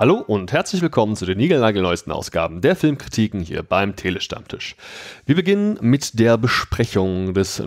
Hallo und herzlich willkommen zu den niegelnagelneuesten Ausgaben der Filmkritiken hier beim Telestammtisch. Wir beginnen mit der Besprechung des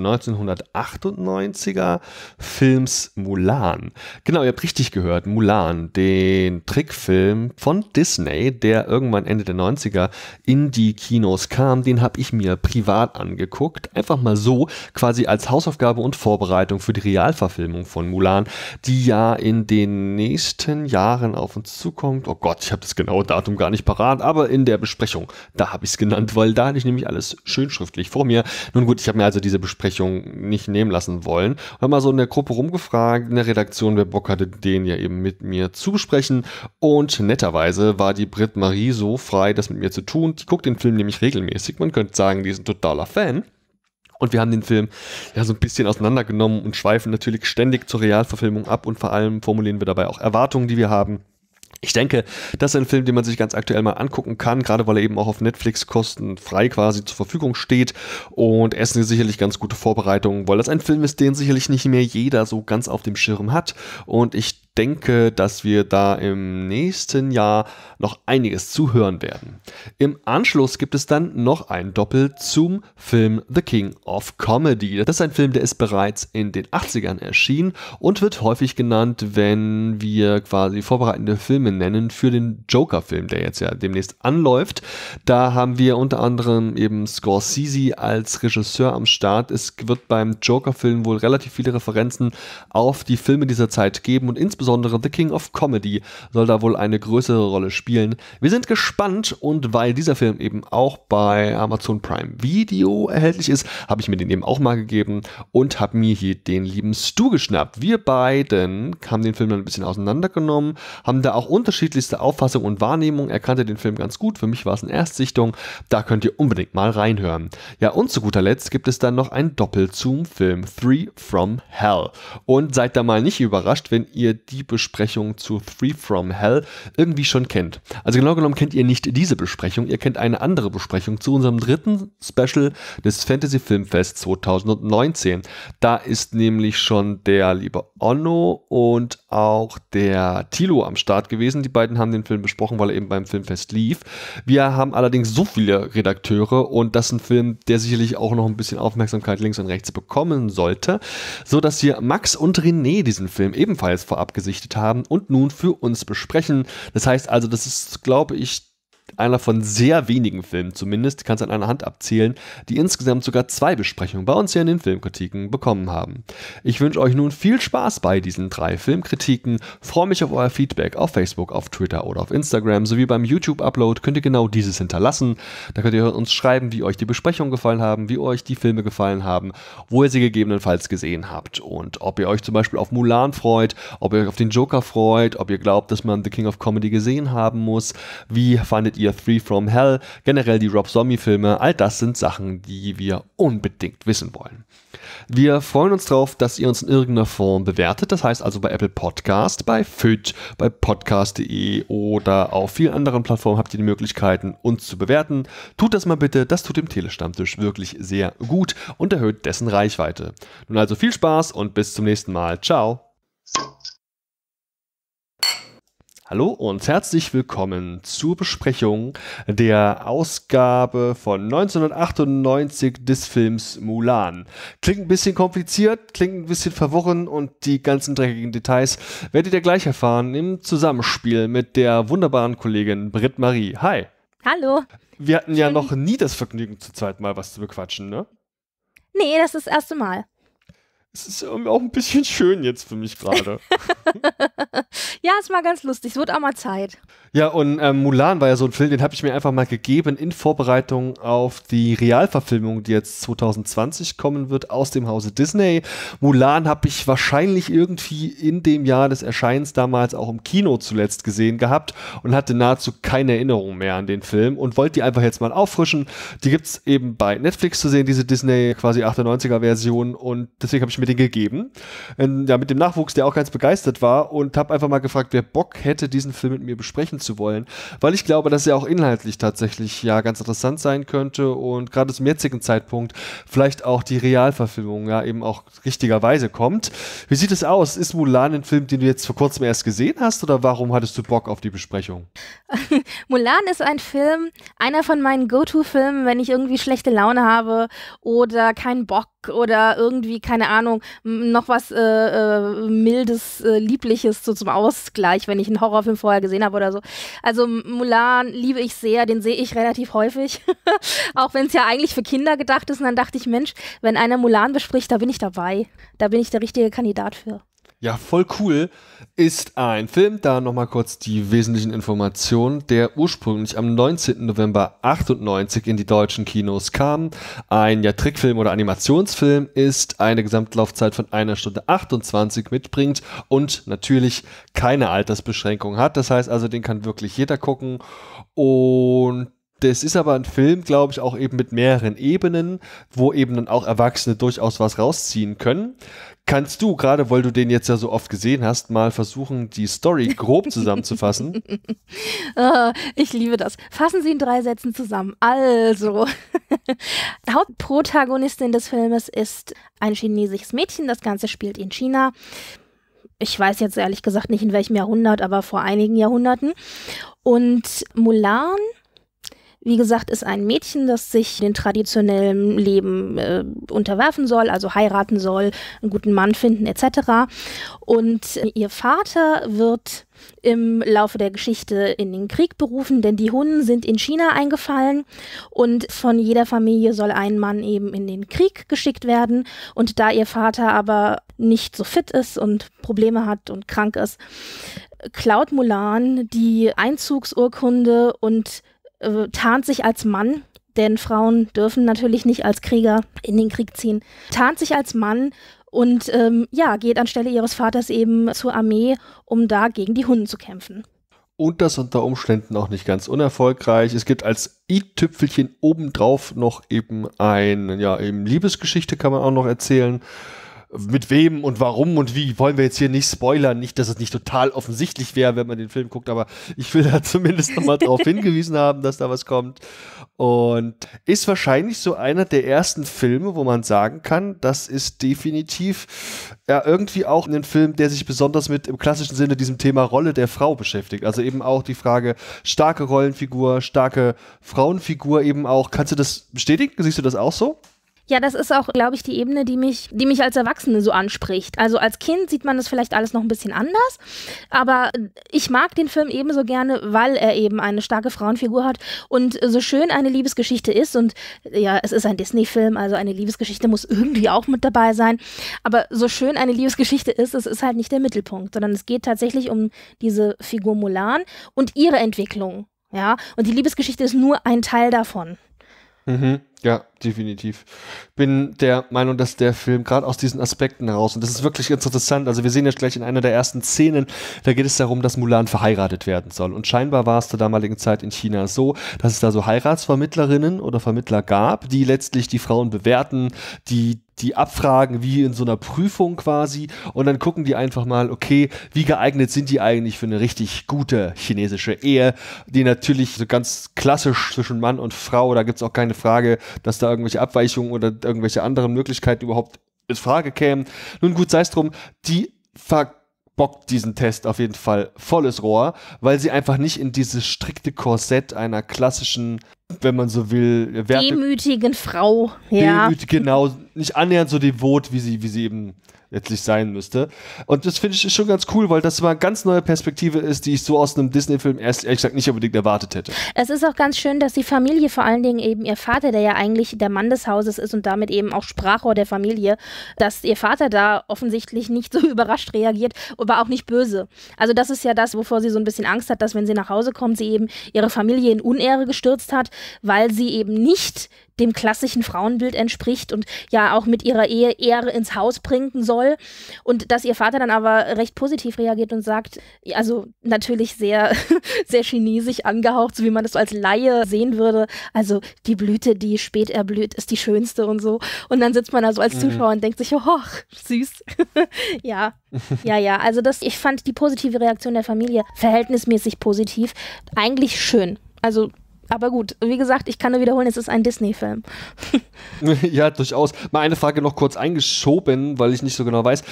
1998er Films Mulan. Genau, ihr habt richtig gehört, Mulan, den Trickfilm von Disney, der irgendwann Ende der 90er in die Kinos kam, den habe ich mir privat angeguckt, einfach mal so, quasi als Hausaufgabe und Vorbereitung für die Realverfilmung von Mulan, die ja in den nächsten Jahren auf uns zukommt oh Gott, ich habe das genaue Datum gar nicht parat, aber in der Besprechung, da habe ich es genannt, weil da hatte ich nämlich alles schön schriftlich vor mir. Nun gut, ich habe mir also diese Besprechung nicht nehmen lassen wollen. Habe mal so in der Gruppe rumgefragt, in der Redaktion, wer Bock hatte, den ja eben mit mir zu besprechen. Und netterweise war die Brit Marie so frei, das mit mir zu tun. Die guckt den Film nämlich regelmäßig. Man könnte sagen, die ist ein totaler Fan. Und wir haben den Film ja so ein bisschen auseinandergenommen und schweifen natürlich ständig zur Realverfilmung ab und vor allem formulieren wir dabei auch Erwartungen, die wir haben. Ich denke, das ist ein Film, den man sich ganz aktuell mal angucken kann, gerade weil er eben auch auf Netflix kostenfrei quasi zur Verfügung steht. Und er ist eine sicherlich ganz gute Vorbereitung, weil das ein Film ist, den sicherlich nicht mehr jeder so ganz auf dem Schirm hat. Und ich denke, dass wir da im nächsten Jahr noch einiges zuhören werden. Im Anschluss gibt es dann noch ein Doppel zum Film The King of Comedy. Das ist ein Film, der ist bereits in den 80ern erschienen und wird häufig genannt, wenn wir quasi vorbereitende Filme nennen für den Joker-Film, der jetzt ja demnächst anläuft. Da haben wir unter anderem eben Scorsese als Regisseur am Start. Es wird beim Joker-Film wohl relativ viele Referenzen auf die Filme dieser Zeit geben und insbesondere insbesondere The King of Comedy soll da wohl eine größere Rolle spielen. Wir sind gespannt und weil dieser Film eben auch bei Amazon Prime Video erhältlich ist, habe ich mir den eben auch mal gegeben und habe mir hier den lieben Stu geschnappt. Wir beiden haben den Film dann ein bisschen auseinandergenommen, haben da auch unterschiedlichste Auffassungen und Wahrnehmungen. Er kannte den Film ganz gut. Für mich war es eine Erstsichtung. Da könnt ihr unbedingt mal reinhören. Ja, und zu guter Letzt gibt es dann noch ein Doppel zum Film Three from Hell. Und seid da mal nicht überrascht, wenn ihr die Besprechung zu Three from Hell irgendwie schon kennt. Also genau genommen kennt ihr nicht diese Besprechung, ihr kennt eine andere Besprechung zu unserem dritten Special des Fantasy Filmfest 2019. Da ist nämlich schon der liebe Onno und auch der Tilo am Start gewesen. Die beiden haben den Film besprochen, weil er eben beim Filmfest lief. Wir haben allerdings so viele Redakteure und das ist ein Film, der sicherlich auch noch ein bisschen Aufmerksamkeit links und rechts bekommen sollte, so dass hier Max und René diesen Film ebenfalls vorab gesichtet haben und nun für uns besprechen. Das heißt also, das ist, glaube ich, einer von sehr wenigen Filmen zumindest, kannst an einer Hand abzählen, die insgesamt sogar zwei Besprechungen bei uns hier in den Filmkritiken bekommen haben. Ich wünsche euch nun viel Spaß bei diesen drei Filmkritiken, freue mich auf euer Feedback auf Facebook, auf Twitter oder auf Instagram, sowie beim YouTube-Upload könnt ihr genau dieses hinterlassen. Da könnt ihr uns schreiben, wie euch die Besprechungen gefallen haben, wie euch die Filme gefallen haben, wo ihr sie gegebenenfalls gesehen habt und ob ihr euch zum Beispiel auf Mulan freut, ob ihr euch auf den Joker freut, ob ihr glaubt, dass man The King of Comedy gesehen haben muss, wie fandet ihr Three from Hell, generell die Rob Zombie-Filme, all das sind Sachen, die wir unbedingt wissen wollen. Wir freuen uns darauf, dass ihr uns in irgendeiner Form bewertet, das heißt also bei Apple Podcast, bei FIT, bei podcast.de oder auf vielen anderen Plattformen habt ihr die Möglichkeiten, uns zu bewerten. Tut das mal bitte, das tut dem Telestammtisch wirklich sehr gut und erhöht dessen Reichweite. Nun also viel Spaß und bis zum nächsten Mal. Ciao. Hallo und herzlich willkommen zur Besprechung der Ausgabe von 1998 des Films Mulan. Klingt ein bisschen kompliziert, klingt ein bisschen verworren und die ganzen dreckigen Details werdet ihr gleich erfahren im Zusammenspiel mit der wunderbaren Kollegin Britt Marie. Hi. Hallo. Wir hatten ja noch nie das Vergnügen, zu zweit mal was zu bequatschen, ne? Nee, das ist das erste Mal. Es ist irgendwie auch ein bisschen schön jetzt für mich gerade. ja, es war ganz lustig. Es wird auch mal Zeit. Ja, und ähm, Mulan war ja so ein Film, den habe ich mir einfach mal gegeben in Vorbereitung auf die Realverfilmung, die jetzt 2020 kommen wird aus dem Hause Disney. Mulan habe ich wahrscheinlich irgendwie in dem Jahr des Erscheinens damals auch im Kino zuletzt gesehen gehabt und hatte nahezu keine Erinnerung mehr an den Film und wollte die einfach jetzt mal auffrischen. Die gibt es eben bei Netflix zu sehen, diese Disney quasi 98er Version und deswegen habe ich mir den gegeben. Ähm, ja, mit dem Nachwuchs, der auch ganz begeistert war und habe einfach mal gefragt, wer Bock hätte, diesen Film mit mir besprechen zu wollen, weil ich glaube, dass er auch inhaltlich tatsächlich ja ganz interessant sein könnte und gerade zum jetzigen Zeitpunkt vielleicht auch die Realverfilmung ja eben auch richtigerweise kommt. Wie sieht es aus? Ist Mulan ein Film, den du jetzt vor kurzem erst gesehen hast oder warum hattest du Bock auf die Besprechung? Mulan ist ein Film, einer von meinen Go-To-Filmen, wenn ich irgendwie schlechte Laune habe oder keinen Bock oder irgendwie, keine Ahnung, noch was äh, äh, Mildes, äh, Liebliches so zum Ausgleich, wenn ich einen Horrorfilm vorher gesehen habe oder so. Also Mulan liebe ich sehr, den sehe ich relativ häufig, auch wenn es ja eigentlich für Kinder gedacht ist. Und dann dachte ich, Mensch, wenn einer Mulan bespricht, da bin ich dabei. Da bin ich der richtige Kandidat für. Ja, voll cool. Ist ein Film, da nochmal kurz die wesentlichen Informationen, der ursprünglich am 19. November 98 in die deutschen Kinos kam. Ein ja Trickfilm oder Animationsfilm ist, eine Gesamtlaufzeit von einer Stunde 28 mitbringt und natürlich keine Altersbeschränkung hat. Das heißt also, den kann wirklich jeder gucken und das ist aber ein Film, glaube ich, auch eben mit mehreren Ebenen, wo eben dann auch Erwachsene durchaus was rausziehen können. Kannst du, gerade weil du den jetzt ja so oft gesehen hast, mal versuchen, die Story grob zusammenzufassen? oh, ich liebe das. Fassen Sie in drei Sätzen zusammen. Also, Hauptprotagonistin des Filmes ist ein chinesisches Mädchen. Das Ganze spielt in China. Ich weiß jetzt ehrlich gesagt nicht in welchem Jahrhundert, aber vor einigen Jahrhunderten. Und Mulan wie gesagt, ist ein Mädchen, das sich den traditionellen Leben äh, unterwerfen soll, also heiraten soll, einen guten Mann finden etc. Und ihr Vater wird im Laufe der Geschichte in den Krieg berufen, denn die Hunnen sind in China eingefallen und von jeder Familie soll ein Mann eben in den Krieg geschickt werden. Und da ihr Vater aber nicht so fit ist und Probleme hat und krank ist, klaut Mulan die Einzugsurkunde und äh, tarnt sich als Mann, denn Frauen dürfen natürlich nicht als Krieger in den Krieg ziehen, tarnt sich als Mann und ähm, ja, geht anstelle ihres Vaters eben zur Armee, um da gegen die Hunden zu kämpfen. Und das unter Umständen auch nicht ganz unerfolgreich. Es gibt als i-Tüpfelchen obendrauf noch eben ein, ja, eben Liebesgeschichte kann man auch noch erzählen mit wem und warum und wie wollen wir jetzt hier nicht spoilern. Nicht, dass es nicht total offensichtlich wäre, wenn man den Film guckt, aber ich will da zumindest nochmal darauf hingewiesen haben, dass da was kommt. Und ist wahrscheinlich so einer der ersten Filme, wo man sagen kann, das ist definitiv ja irgendwie auch ein Film, der sich besonders mit im klassischen Sinne diesem Thema Rolle der Frau beschäftigt. Also eben auch die Frage starke Rollenfigur, starke Frauenfigur eben auch. Kannst du das bestätigen? Siehst du das auch so? Ja, das ist auch, glaube ich, die Ebene, die mich, die mich als Erwachsene so anspricht. Also als Kind sieht man das vielleicht alles noch ein bisschen anders, aber ich mag den Film ebenso gerne, weil er eben eine starke Frauenfigur hat und so schön eine Liebesgeschichte ist und ja, es ist ein Disney-Film, also eine Liebesgeschichte muss irgendwie auch mit dabei sein, aber so schön eine Liebesgeschichte ist, es ist halt nicht der Mittelpunkt, sondern es geht tatsächlich um diese Figur Mulan und ihre Entwicklung. Ja, und die Liebesgeschichte ist nur ein Teil davon. Mhm. Ja, definitiv. Bin der Meinung, dass der Film gerade aus diesen Aspekten heraus, und das ist wirklich interessant, also wir sehen jetzt gleich in einer der ersten Szenen, da geht es darum, dass Mulan verheiratet werden soll. Und scheinbar war es zur damaligen Zeit in China so, dass es da so Heiratsvermittlerinnen oder Vermittler gab, die letztlich die Frauen bewerten, die die abfragen, wie in so einer Prüfung quasi, und dann gucken die einfach mal, okay, wie geeignet sind die eigentlich für eine richtig gute chinesische Ehe, die natürlich so ganz klassisch zwischen Mann und Frau, da gibt es auch keine Frage, dass da irgendwelche Abweichungen oder irgendwelche anderen Möglichkeiten überhaupt in Frage kämen. Nun gut, sei es drum, die verbockt diesen Test auf jeden Fall volles Rohr, weil sie einfach nicht in dieses strikte Korsett einer klassischen, wenn man so will, Werte demütigen Frau, ja. Demütig, genau, nicht annähernd so devot, wie sie, wie sie eben letztlich sein müsste. Und das finde ich schon ganz cool, weil das mal eine ganz neue Perspektive ist, die ich so aus einem Disney-Film erst ehrlich gesagt nicht unbedingt erwartet hätte. Es ist auch ganz schön, dass die Familie, vor allen Dingen eben ihr Vater, der ja eigentlich der Mann des Hauses ist und damit eben auch Sprachrohr der Familie, dass ihr Vater da offensichtlich nicht so überrascht reagiert, aber auch nicht böse. Also das ist ja das, wovor sie so ein bisschen Angst hat, dass wenn sie nach Hause kommt, sie eben ihre Familie in Unehre gestürzt hat. Weil sie eben nicht dem klassischen Frauenbild entspricht und ja auch mit ihrer Ehe Ehre ins Haus bringen soll. Und dass ihr Vater dann aber recht positiv reagiert und sagt, also natürlich sehr, sehr chinesisch angehaucht, so wie man das so als Laie sehen würde. Also die Blüte, die spät erblüht, ist die schönste und so. Und dann sitzt man da so als mhm. Zuschauer mhm. und denkt sich, oh, süß. ja, ja, ja. Also das, ich fand die positive Reaktion der Familie verhältnismäßig positiv. Eigentlich schön. Also aber gut, wie gesagt, ich kann nur wiederholen, es ist ein Disney-Film. ja, durchaus. Mal eine Frage noch kurz eingeschoben, weil ich nicht so genau weiß.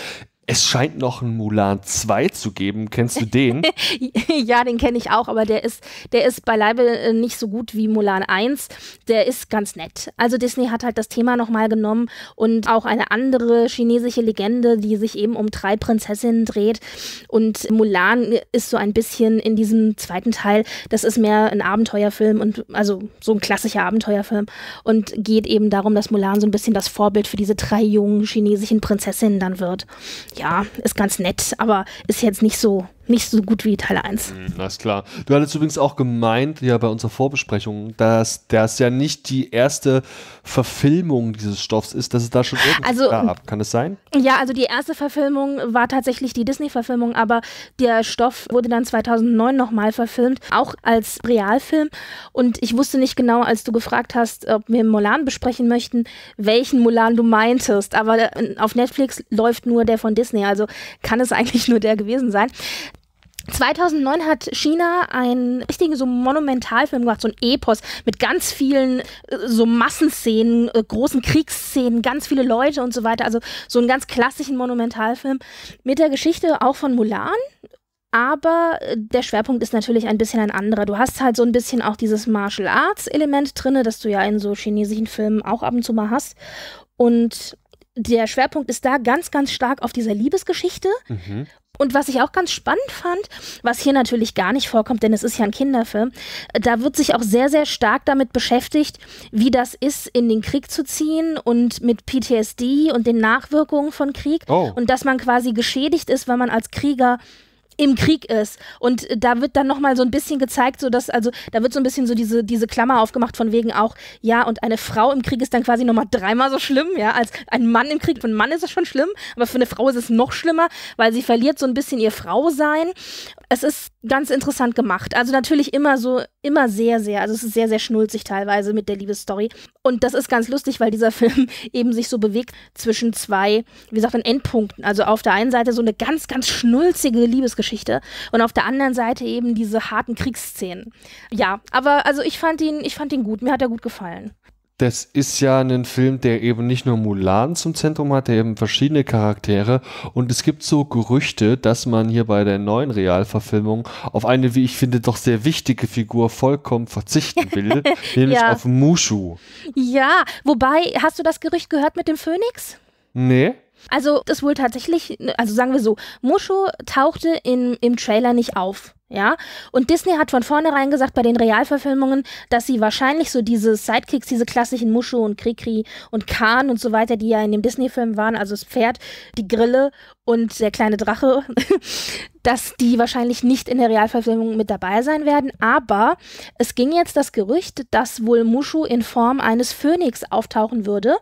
Es scheint noch einen Mulan 2 zu geben. Kennst du den? ja, den kenne ich auch, aber der ist, der ist beileibe äh, nicht so gut wie Mulan 1. Der ist ganz nett. Also Disney hat halt das Thema nochmal genommen und auch eine andere chinesische Legende, die sich eben um drei Prinzessinnen dreht. Und Mulan ist so ein bisschen in diesem zweiten Teil, das ist mehr ein Abenteuerfilm und also so ein klassischer Abenteuerfilm und geht eben darum, dass Mulan so ein bisschen das Vorbild für diese drei jungen chinesischen Prinzessinnen dann wird ja, ist ganz nett, aber ist jetzt nicht so nicht so gut wie Teil 1. Mhm, alles klar. Du hattest übrigens auch gemeint, ja, bei unserer Vorbesprechung, dass das ja nicht die erste Verfilmung dieses Stoffs ist, dass es da schon irgendwas also, gab. Kann es sein? Ja, also die erste Verfilmung war tatsächlich die Disney-Verfilmung, aber der Stoff wurde dann 2009 nochmal verfilmt, auch als Realfilm. Und ich wusste nicht genau, als du gefragt hast, ob wir Mulan besprechen möchten, welchen Mulan du meintest. Aber auf Netflix läuft nur der von Disney, also kann es eigentlich nur der gewesen sein. 2009 hat China einen richtigen so Monumentalfilm gemacht, so ein Epos mit ganz vielen äh, so Massenszenen, äh, großen Kriegsszenen, ganz viele Leute und so weiter. Also so einen ganz klassischen Monumentalfilm mit der Geschichte auch von Mulan. Aber äh, der Schwerpunkt ist natürlich ein bisschen ein anderer. Du hast halt so ein bisschen auch dieses Martial Arts Element drin, das du ja in so chinesischen Filmen auch ab und zu mal hast. Und der Schwerpunkt ist da ganz, ganz stark auf dieser Liebesgeschichte. Mhm. Und was ich auch ganz spannend fand, was hier natürlich gar nicht vorkommt, denn es ist ja ein Kinderfilm, da wird sich auch sehr, sehr stark damit beschäftigt, wie das ist, in den Krieg zu ziehen und mit PTSD und den Nachwirkungen von Krieg. Oh. Und dass man quasi geschädigt ist, weil man als Krieger im Krieg ist. Und da wird dann nochmal so ein bisschen gezeigt, so dass, also da wird so ein bisschen so diese, diese Klammer aufgemacht von wegen auch, ja, und eine Frau im Krieg ist dann quasi nochmal dreimal so schlimm, ja, als ein Mann im Krieg. Für einen Mann ist es schon schlimm, aber für eine Frau ist es noch schlimmer, weil sie verliert so ein bisschen ihr Frausein es ist ganz interessant gemacht. Also natürlich immer so, immer sehr, sehr, also es ist sehr, sehr schnulzig teilweise mit der Liebesstory. Und das ist ganz lustig, weil dieser Film eben sich so bewegt zwischen zwei, wie gesagt, Endpunkten. Also auf der einen Seite so eine ganz, ganz schnulzige Liebesgeschichte und auf der anderen Seite eben diese harten Kriegsszenen. Ja, aber also ich fand ihn, ich fand ihn gut. Mir hat er gut gefallen das ist ja ein Film, der eben nicht nur Mulan zum Zentrum hat, der eben verschiedene Charaktere und es gibt so Gerüchte, dass man hier bei der neuen Realverfilmung auf eine, wie ich finde, doch sehr wichtige Figur vollkommen verzichten will, nämlich ja. auf Mushu. Ja, wobei, hast du das Gerücht gehört mit dem Phönix? Nee. Also, das wohl tatsächlich, also sagen wir so, Mushu tauchte in, im Trailer nicht auf. Ja, und Disney hat von vornherein gesagt bei den Realverfilmungen, dass sie wahrscheinlich so diese Sidekicks, diese klassischen Mushu und Krikri und Khan und so weiter, die ja in dem Disney-Film waren, also das Pferd, die Grille und der kleine Drache, dass die wahrscheinlich nicht in der Realverfilmung mit dabei sein werden. Aber es ging jetzt das Gerücht, dass wohl Mushu in Form eines Phönix auftauchen würde.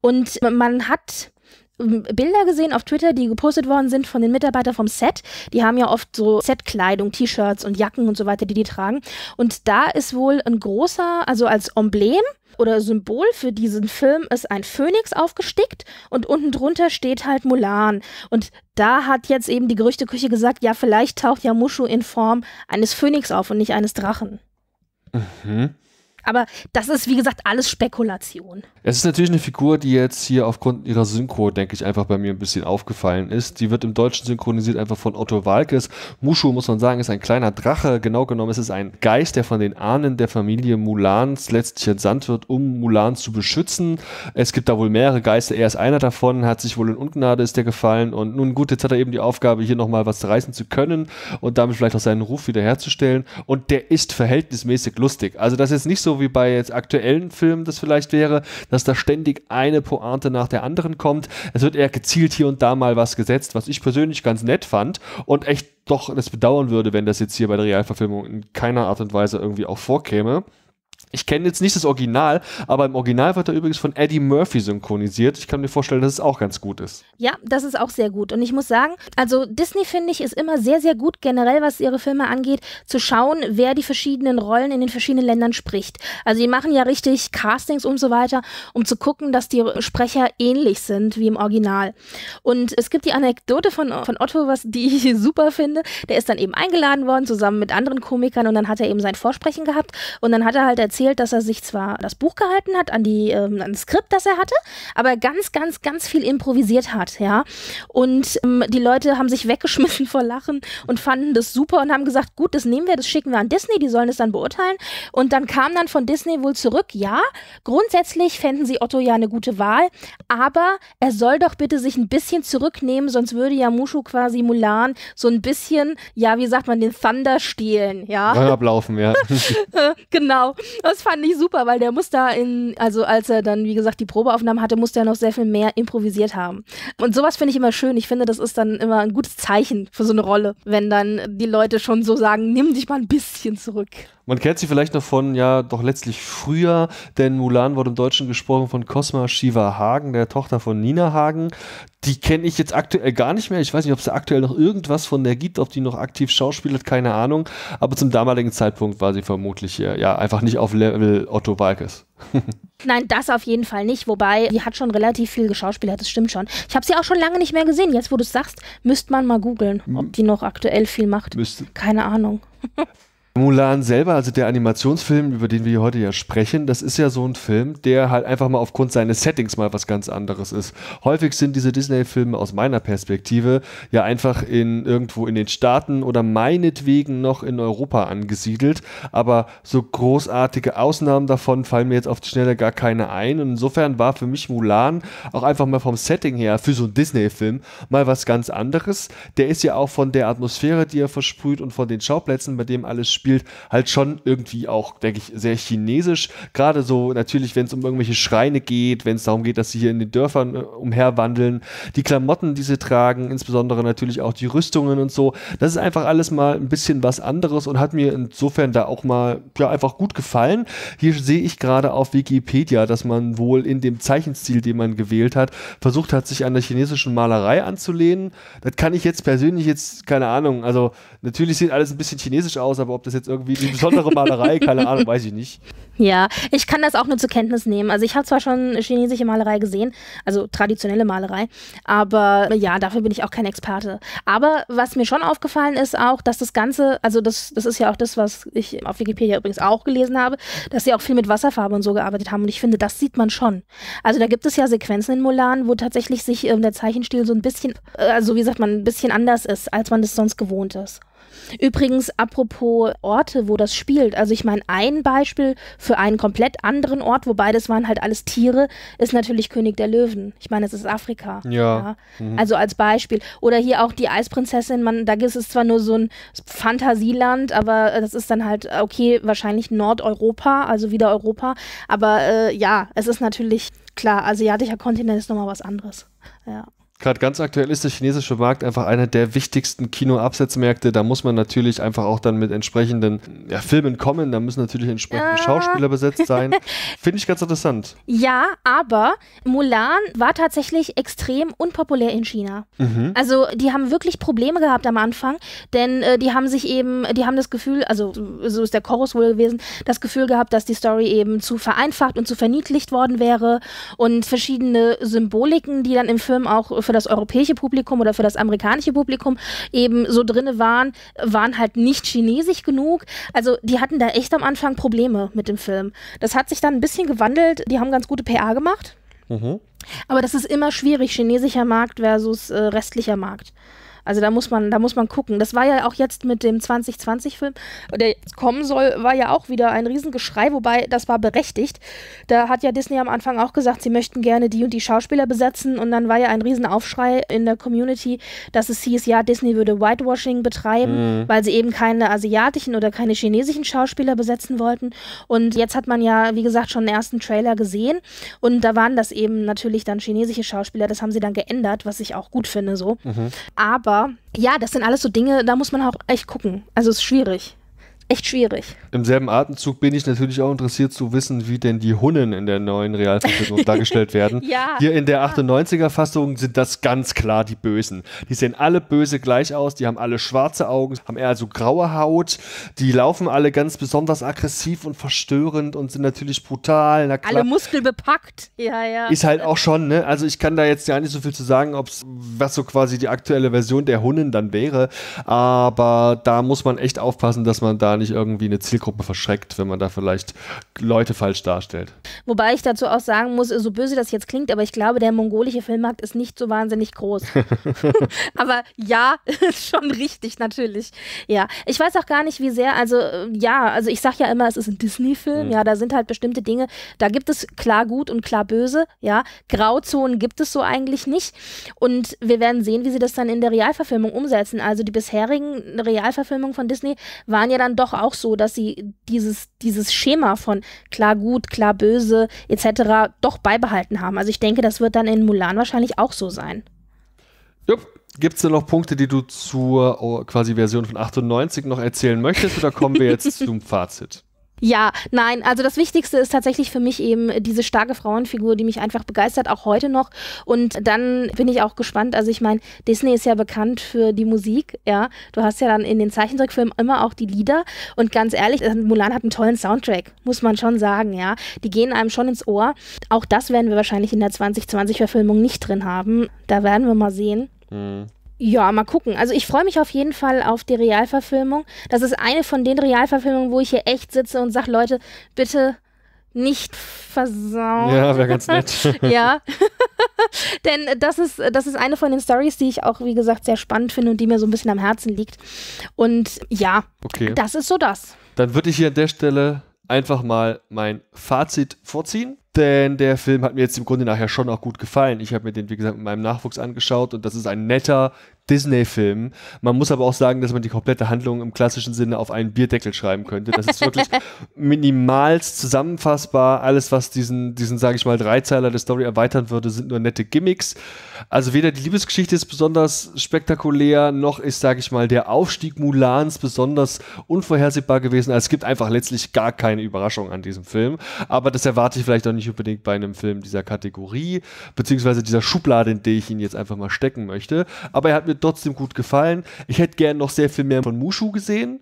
Und man hat Bilder gesehen auf Twitter, die gepostet worden sind von den Mitarbeitern vom Set. Die haben ja oft so Setkleidung, T-Shirts und Jacken und so weiter, die die tragen. Und da ist wohl ein großer, also als Emblem oder Symbol für diesen Film ist ein Phönix aufgestickt und unten drunter steht halt Mulan. Und da hat jetzt eben die Gerüchteküche gesagt, ja, vielleicht taucht ja Mushu in Form eines Phönix auf und nicht eines Drachen. Mhm. Aber das ist, wie gesagt, alles Spekulation. Es ist natürlich eine Figur, die jetzt hier aufgrund ihrer Synchro, denke ich, einfach bei mir ein bisschen aufgefallen ist. Die wird im Deutschen synchronisiert einfach von Otto Walkes. Mushu, muss man sagen, ist ein kleiner Drache. Genau genommen ist es ein Geist, der von den Ahnen der Familie Mulans letztlich entsandt wird, um Mulan zu beschützen. Es gibt da wohl mehrere Geister. Er ist einer davon, hat sich wohl in Ungnade ist der gefallen. Und nun gut, jetzt hat er eben die Aufgabe, hier nochmal was reißen zu können und damit vielleicht auch seinen Ruf wiederherzustellen. Und der ist verhältnismäßig lustig. Also das ist nicht so wie bei jetzt aktuellen Filmen das vielleicht wäre, dass da ständig eine Pointe nach der anderen kommt. Es wird eher gezielt hier und da mal was gesetzt, was ich persönlich ganz nett fand und echt doch das bedauern würde, wenn das jetzt hier bei der Realverfilmung in keiner Art und Weise irgendwie auch vorkäme. Ich kenne jetzt nicht das Original, aber im Original wird er übrigens von Eddie Murphy synchronisiert. Ich kann mir vorstellen, dass es auch ganz gut ist. Ja, das ist auch sehr gut. Und ich muss sagen, also Disney finde ich ist immer sehr, sehr gut, generell was ihre Filme angeht, zu schauen, wer die verschiedenen Rollen in den verschiedenen Ländern spricht. Also die machen ja richtig Castings und so weiter, um zu gucken, dass die Sprecher ähnlich sind wie im Original. Und es gibt die Anekdote von, von Otto, was die ich super finde. Der ist dann eben eingeladen worden, zusammen mit anderen Komikern und dann hat er eben sein Vorsprechen gehabt und dann hat er halt erzählt, erzählt, dass er sich zwar das Buch gehalten hat, an, die, ähm, an das Skript, das er hatte, aber ganz, ganz, ganz viel improvisiert hat, ja. Und ähm, die Leute haben sich weggeschmissen vor Lachen und fanden das super und haben gesagt, gut, das nehmen wir, das schicken wir an Disney, die sollen es dann beurteilen. Und dann kam dann von Disney wohl zurück, ja, grundsätzlich fänden sie Otto ja eine gute Wahl, aber er soll doch bitte sich ein bisschen zurücknehmen, sonst würde ja Mushu quasi Mulan so ein bisschen, ja, wie sagt man, den Thunder stehlen, ja. Ablaufen, ja. genau. Das fand ich super, weil der muss da in, also als er dann, wie gesagt, die Probeaufnahmen hatte, musste er noch sehr viel mehr improvisiert haben. Und sowas finde ich immer schön. Ich finde, das ist dann immer ein gutes Zeichen für so eine Rolle, wenn dann die Leute schon so sagen, nimm dich mal ein bisschen zurück. Man kennt sie vielleicht noch von, ja, doch letztlich früher, denn Mulan wurde im Deutschen gesprochen von Cosma Shiva Hagen, der Tochter von Nina Hagen. Die kenne ich jetzt aktuell gar nicht mehr. Ich weiß nicht, ob es aktuell noch irgendwas von der gibt, ob die noch aktiv schauspielt, keine Ahnung. Aber zum damaligen Zeitpunkt war sie vermutlich ja einfach nicht auf Level Otto Walkes. Nein, das auf jeden Fall nicht. Wobei, die hat schon relativ viel geschauspielert, das stimmt schon. Ich habe sie auch schon lange nicht mehr gesehen. Jetzt, wo du es sagst, müsste man mal googeln, ob die noch aktuell viel macht. Müsste. Keine Ahnung. Mulan selber, also der Animationsfilm, über den wir heute ja sprechen, das ist ja so ein Film, der halt einfach mal aufgrund seines Settings mal was ganz anderes ist. Häufig sind diese Disney-Filme aus meiner Perspektive ja einfach in irgendwo in den Staaten oder meinetwegen noch in Europa angesiedelt, aber so großartige Ausnahmen davon fallen mir jetzt auf die Schnelle gar keine ein. Und insofern war für mich Mulan auch einfach mal vom Setting her für so einen Disney-Film mal was ganz anderes. Der ist ja auch von der Atmosphäre, die er versprüht und von den Schauplätzen, bei dem alles spielt, spielt, halt schon irgendwie auch, denke ich, sehr chinesisch. Gerade so natürlich, wenn es um irgendwelche Schreine geht, wenn es darum geht, dass sie hier in den Dörfern äh, umherwandeln, die Klamotten, die sie tragen, insbesondere natürlich auch die Rüstungen und so. Das ist einfach alles mal ein bisschen was anderes und hat mir insofern da auch mal ja, einfach gut gefallen. Hier sehe ich gerade auf Wikipedia, dass man wohl in dem Zeichenstil, den man gewählt hat, versucht hat, sich an der chinesischen Malerei anzulehnen. Das kann ich jetzt persönlich jetzt, keine Ahnung, also natürlich sieht alles ein bisschen chinesisch aus, aber ob das jetzt irgendwie die besondere Malerei, keine Ahnung, weiß ich nicht. Ja, ich kann das auch nur zur Kenntnis nehmen. Also ich habe zwar schon chinesische Malerei gesehen, also traditionelle Malerei, aber ja, dafür bin ich auch kein Experte. Aber was mir schon aufgefallen ist auch, dass das Ganze, also das, das ist ja auch das, was ich auf Wikipedia übrigens auch gelesen habe, dass sie auch viel mit Wasserfarbe und so gearbeitet haben und ich finde, das sieht man schon. Also da gibt es ja Sequenzen in Mulan, wo tatsächlich sich äh, der Zeichenstil so ein bisschen, äh, also wie sagt man, ein bisschen anders ist, als man das sonst gewohnt ist. Übrigens, apropos Orte, wo das spielt. Also ich meine, ein Beispiel für einen komplett anderen Ort, wobei das waren halt alles Tiere, ist natürlich König der Löwen. Ich meine, es ist Afrika. Ja. ja. Mhm. Also als Beispiel. Oder hier auch die Eisprinzessin, man, da ist es zwar nur so ein Fantasieland, aber das ist dann halt, okay, wahrscheinlich Nordeuropa, also wieder Europa. Aber äh, ja, es ist natürlich klar, asiatischer Kontinent ist nochmal was anderes. Ja. Gerade ganz aktuell ist der chinesische Markt einfach einer der wichtigsten Kinoabsatzmärkte. Da muss man natürlich einfach auch dann mit entsprechenden ja, Filmen kommen. Da müssen natürlich entsprechende äh. Schauspieler besetzt sein. Finde ich ganz interessant. Ja, aber Mulan war tatsächlich extrem unpopulär in China. Mhm. Also die haben wirklich Probleme gehabt am Anfang, denn äh, die haben sich eben, die haben das Gefühl, also so ist der Chorus wohl gewesen, das Gefühl gehabt, dass die Story eben zu vereinfacht und zu verniedlicht worden wäre und verschiedene Symboliken, die dann im Film auch für das europäische Publikum oder für das amerikanische Publikum eben so drinne waren, waren halt nicht chinesisch genug. Also die hatten da echt am Anfang Probleme mit dem Film. Das hat sich dann ein bisschen gewandelt. Die haben ganz gute PA gemacht. Mhm. Aber das ist immer schwierig, chinesischer Markt versus äh, restlicher Markt. Also da muss man, da muss man gucken. Das war ja auch jetzt mit dem 2020-Film, der jetzt kommen soll, war ja auch wieder ein Riesengeschrei, wobei das war berechtigt. Da hat ja Disney am Anfang auch gesagt, sie möchten gerne die und die Schauspieler besetzen und dann war ja ein Riesenaufschrei in der Community, dass es hieß, ja, Disney würde Whitewashing betreiben, mhm. weil sie eben keine asiatischen oder keine chinesischen Schauspieler besetzen wollten. Und jetzt hat man ja, wie gesagt, schon den ersten Trailer gesehen und da waren das eben natürlich dann chinesische Schauspieler, das haben sie dann geändert, was ich auch gut finde so. Mhm. Aber ja, das sind alles so Dinge, da muss man auch echt gucken. Also es ist schwierig. Echt schwierig. Im selben Atemzug bin ich natürlich auch interessiert zu wissen, wie denn die Hunnen in der neuen Realverfilmung dargestellt werden. Ja. Hier in der 98er-Fassung sind das ganz klar die Bösen. Die sehen alle böse gleich aus, die haben alle schwarze Augen, haben eher so graue Haut, die laufen alle ganz besonders aggressiv und verstörend und sind natürlich brutal. Na klar. Alle muskelbepackt. Ja, ja. Ist halt auch schon, ne? Also ich kann da jetzt ja nicht so viel zu sagen, ob's, was so quasi die aktuelle Version der Hunnen dann wäre. Aber da muss man echt aufpassen, dass man da nicht irgendwie eine Zielgruppe verschreckt, wenn man da vielleicht Leute falsch darstellt. Wobei ich dazu auch sagen muss, so böse das jetzt klingt, aber ich glaube, der mongolische Filmmarkt ist nicht so wahnsinnig groß. aber ja, ist schon richtig, natürlich. Ja, ich weiß auch gar nicht, wie sehr, also äh, ja, also ich sag ja immer, es ist ein Disney-Film, mhm. ja, da sind halt bestimmte Dinge, da gibt es klar gut und klar böse, ja, Grauzonen gibt es so eigentlich nicht und wir werden sehen, wie sie das dann in der Realverfilmung umsetzen. Also die bisherigen Realverfilmungen von Disney waren ja dann doch auch so, dass sie dieses, dieses Schema von klar gut, klar böse etc. doch beibehalten haben. Also ich denke, das wird dann in Mulan wahrscheinlich auch so sein. Jupp. Gibt es denn noch Punkte, die du zur oh, quasi Version von 98 noch erzählen möchtest oder kommen wir jetzt zum Fazit? Ja, nein, also das Wichtigste ist tatsächlich für mich eben diese starke Frauenfigur, die mich einfach begeistert, auch heute noch. Und dann bin ich auch gespannt. Also ich meine, Disney ist ja bekannt für die Musik, ja. Du hast ja dann in den Zeichentrickfilmen immer auch die Lieder. Und ganz ehrlich, äh, Mulan hat einen tollen Soundtrack, muss man schon sagen, ja. Die gehen einem schon ins Ohr. Auch das werden wir wahrscheinlich in der 2020-Verfilmung nicht drin haben. Da werden wir mal sehen. Mhm. Ja, mal gucken. Also ich freue mich auf jeden Fall auf die Realverfilmung. Das ist eine von den Realverfilmungen, wo ich hier echt sitze und sage, Leute, bitte nicht versauen. Ja, wäre ganz nett. ja. Denn das ist, das ist eine von den Stories, die ich auch, wie gesagt, sehr spannend finde und die mir so ein bisschen am Herzen liegt. Und ja, okay. das ist so das. Dann würde ich hier an der Stelle einfach mal mein Fazit vorziehen. Denn der Film hat mir jetzt im Grunde nachher schon auch gut gefallen. Ich habe mir den, wie gesagt, mit meinem Nachwuchs angeschaut und das ist ein netter, Disney-Film. Man muss aber auch sagen, dass man die komplette Handlung im klassischen Sinne auf einen Bierdeckel schreiben könnte. Das ist wirklich minimalst zusammenfassbar. Alles, was diesen, diesen sage ich mal, Dreizeiler der Story erweitern würde, sind nur nette Gimmicks. Also weder die Liebesgeschichte ist besonders spektakulär, noch ist, sage ich mal, der Aufstieg Mulans besonders unvorhersehbar gewesen. Also es gibt einfach letztlich gar keine Überraschung an diesem Film. Aber das erwarte ich vielleicht auch nicht unbedingt bei einem Film dieser Kategorie, beziehungsweise dieser Schublade, in die ich ihn jetzt einfach mal stecken möchte. Aber er hat mir trotzdem gut gefallen. Ich hätte gern noch sehr viel mehr von Mushu gesehen.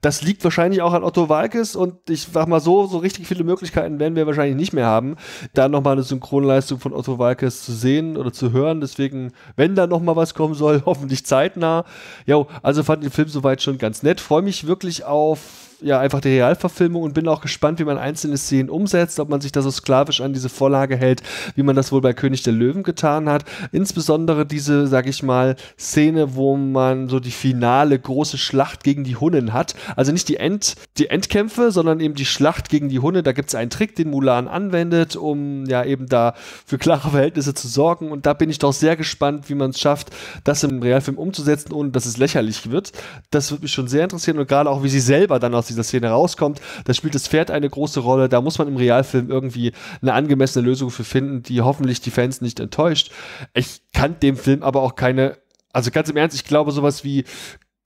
Das liegt wahrscheinlich auch an Otto Walkes und ich sag mal so, so richtig viele Möglichkeiten werden wir wahrscheinlich nicht mehr haben, da nochmal eine Synchronleistung von Otto Walkes zu sehen oder zu hören. Deswegen, wenn da nochmal was kommen soll, hoffentlich zeitnah. Jo, also fand den Film soweit schon ganz nett. Freue mich wirklich auf ja einfach die Realverfilmung und bin auch gespannt, wie man einzelne Szenen umsetzt, ob man sich da so sklavisch an diese Vorlage hält, wie man das wohl bei König der Löwen getan hat. Insbesondere diese, sag ich mal, Szene, wo man so die finale große Schlacht gegen die Hunnen hat. Also nicht die, End, die Endkämpfe, sondern eben die Schlacht gegen die Hunde. Da gibt es einen Trick, den Mulan anwendet, um ja eben da für klare Verhältnisse zu sorgen. Und da bin ich doch sehr gespannt, wie man es schafft, das im Realfilm umzusetzen, ohne dass es lächerlich wird. Das würde mich schon sehr interessieren und gerade auch, wie sie selber dann aus dieser Szene rauskommt. Da spielt das Pferd eine große Rolle. Da muss man im Realfilm irgendwie eine angemessene Lösung für finden, die hoffentlich die Fans nicht enttäuscht. Ich kann dem Film aber auch keine also ganz im Ernst, ich glaube, sowas wie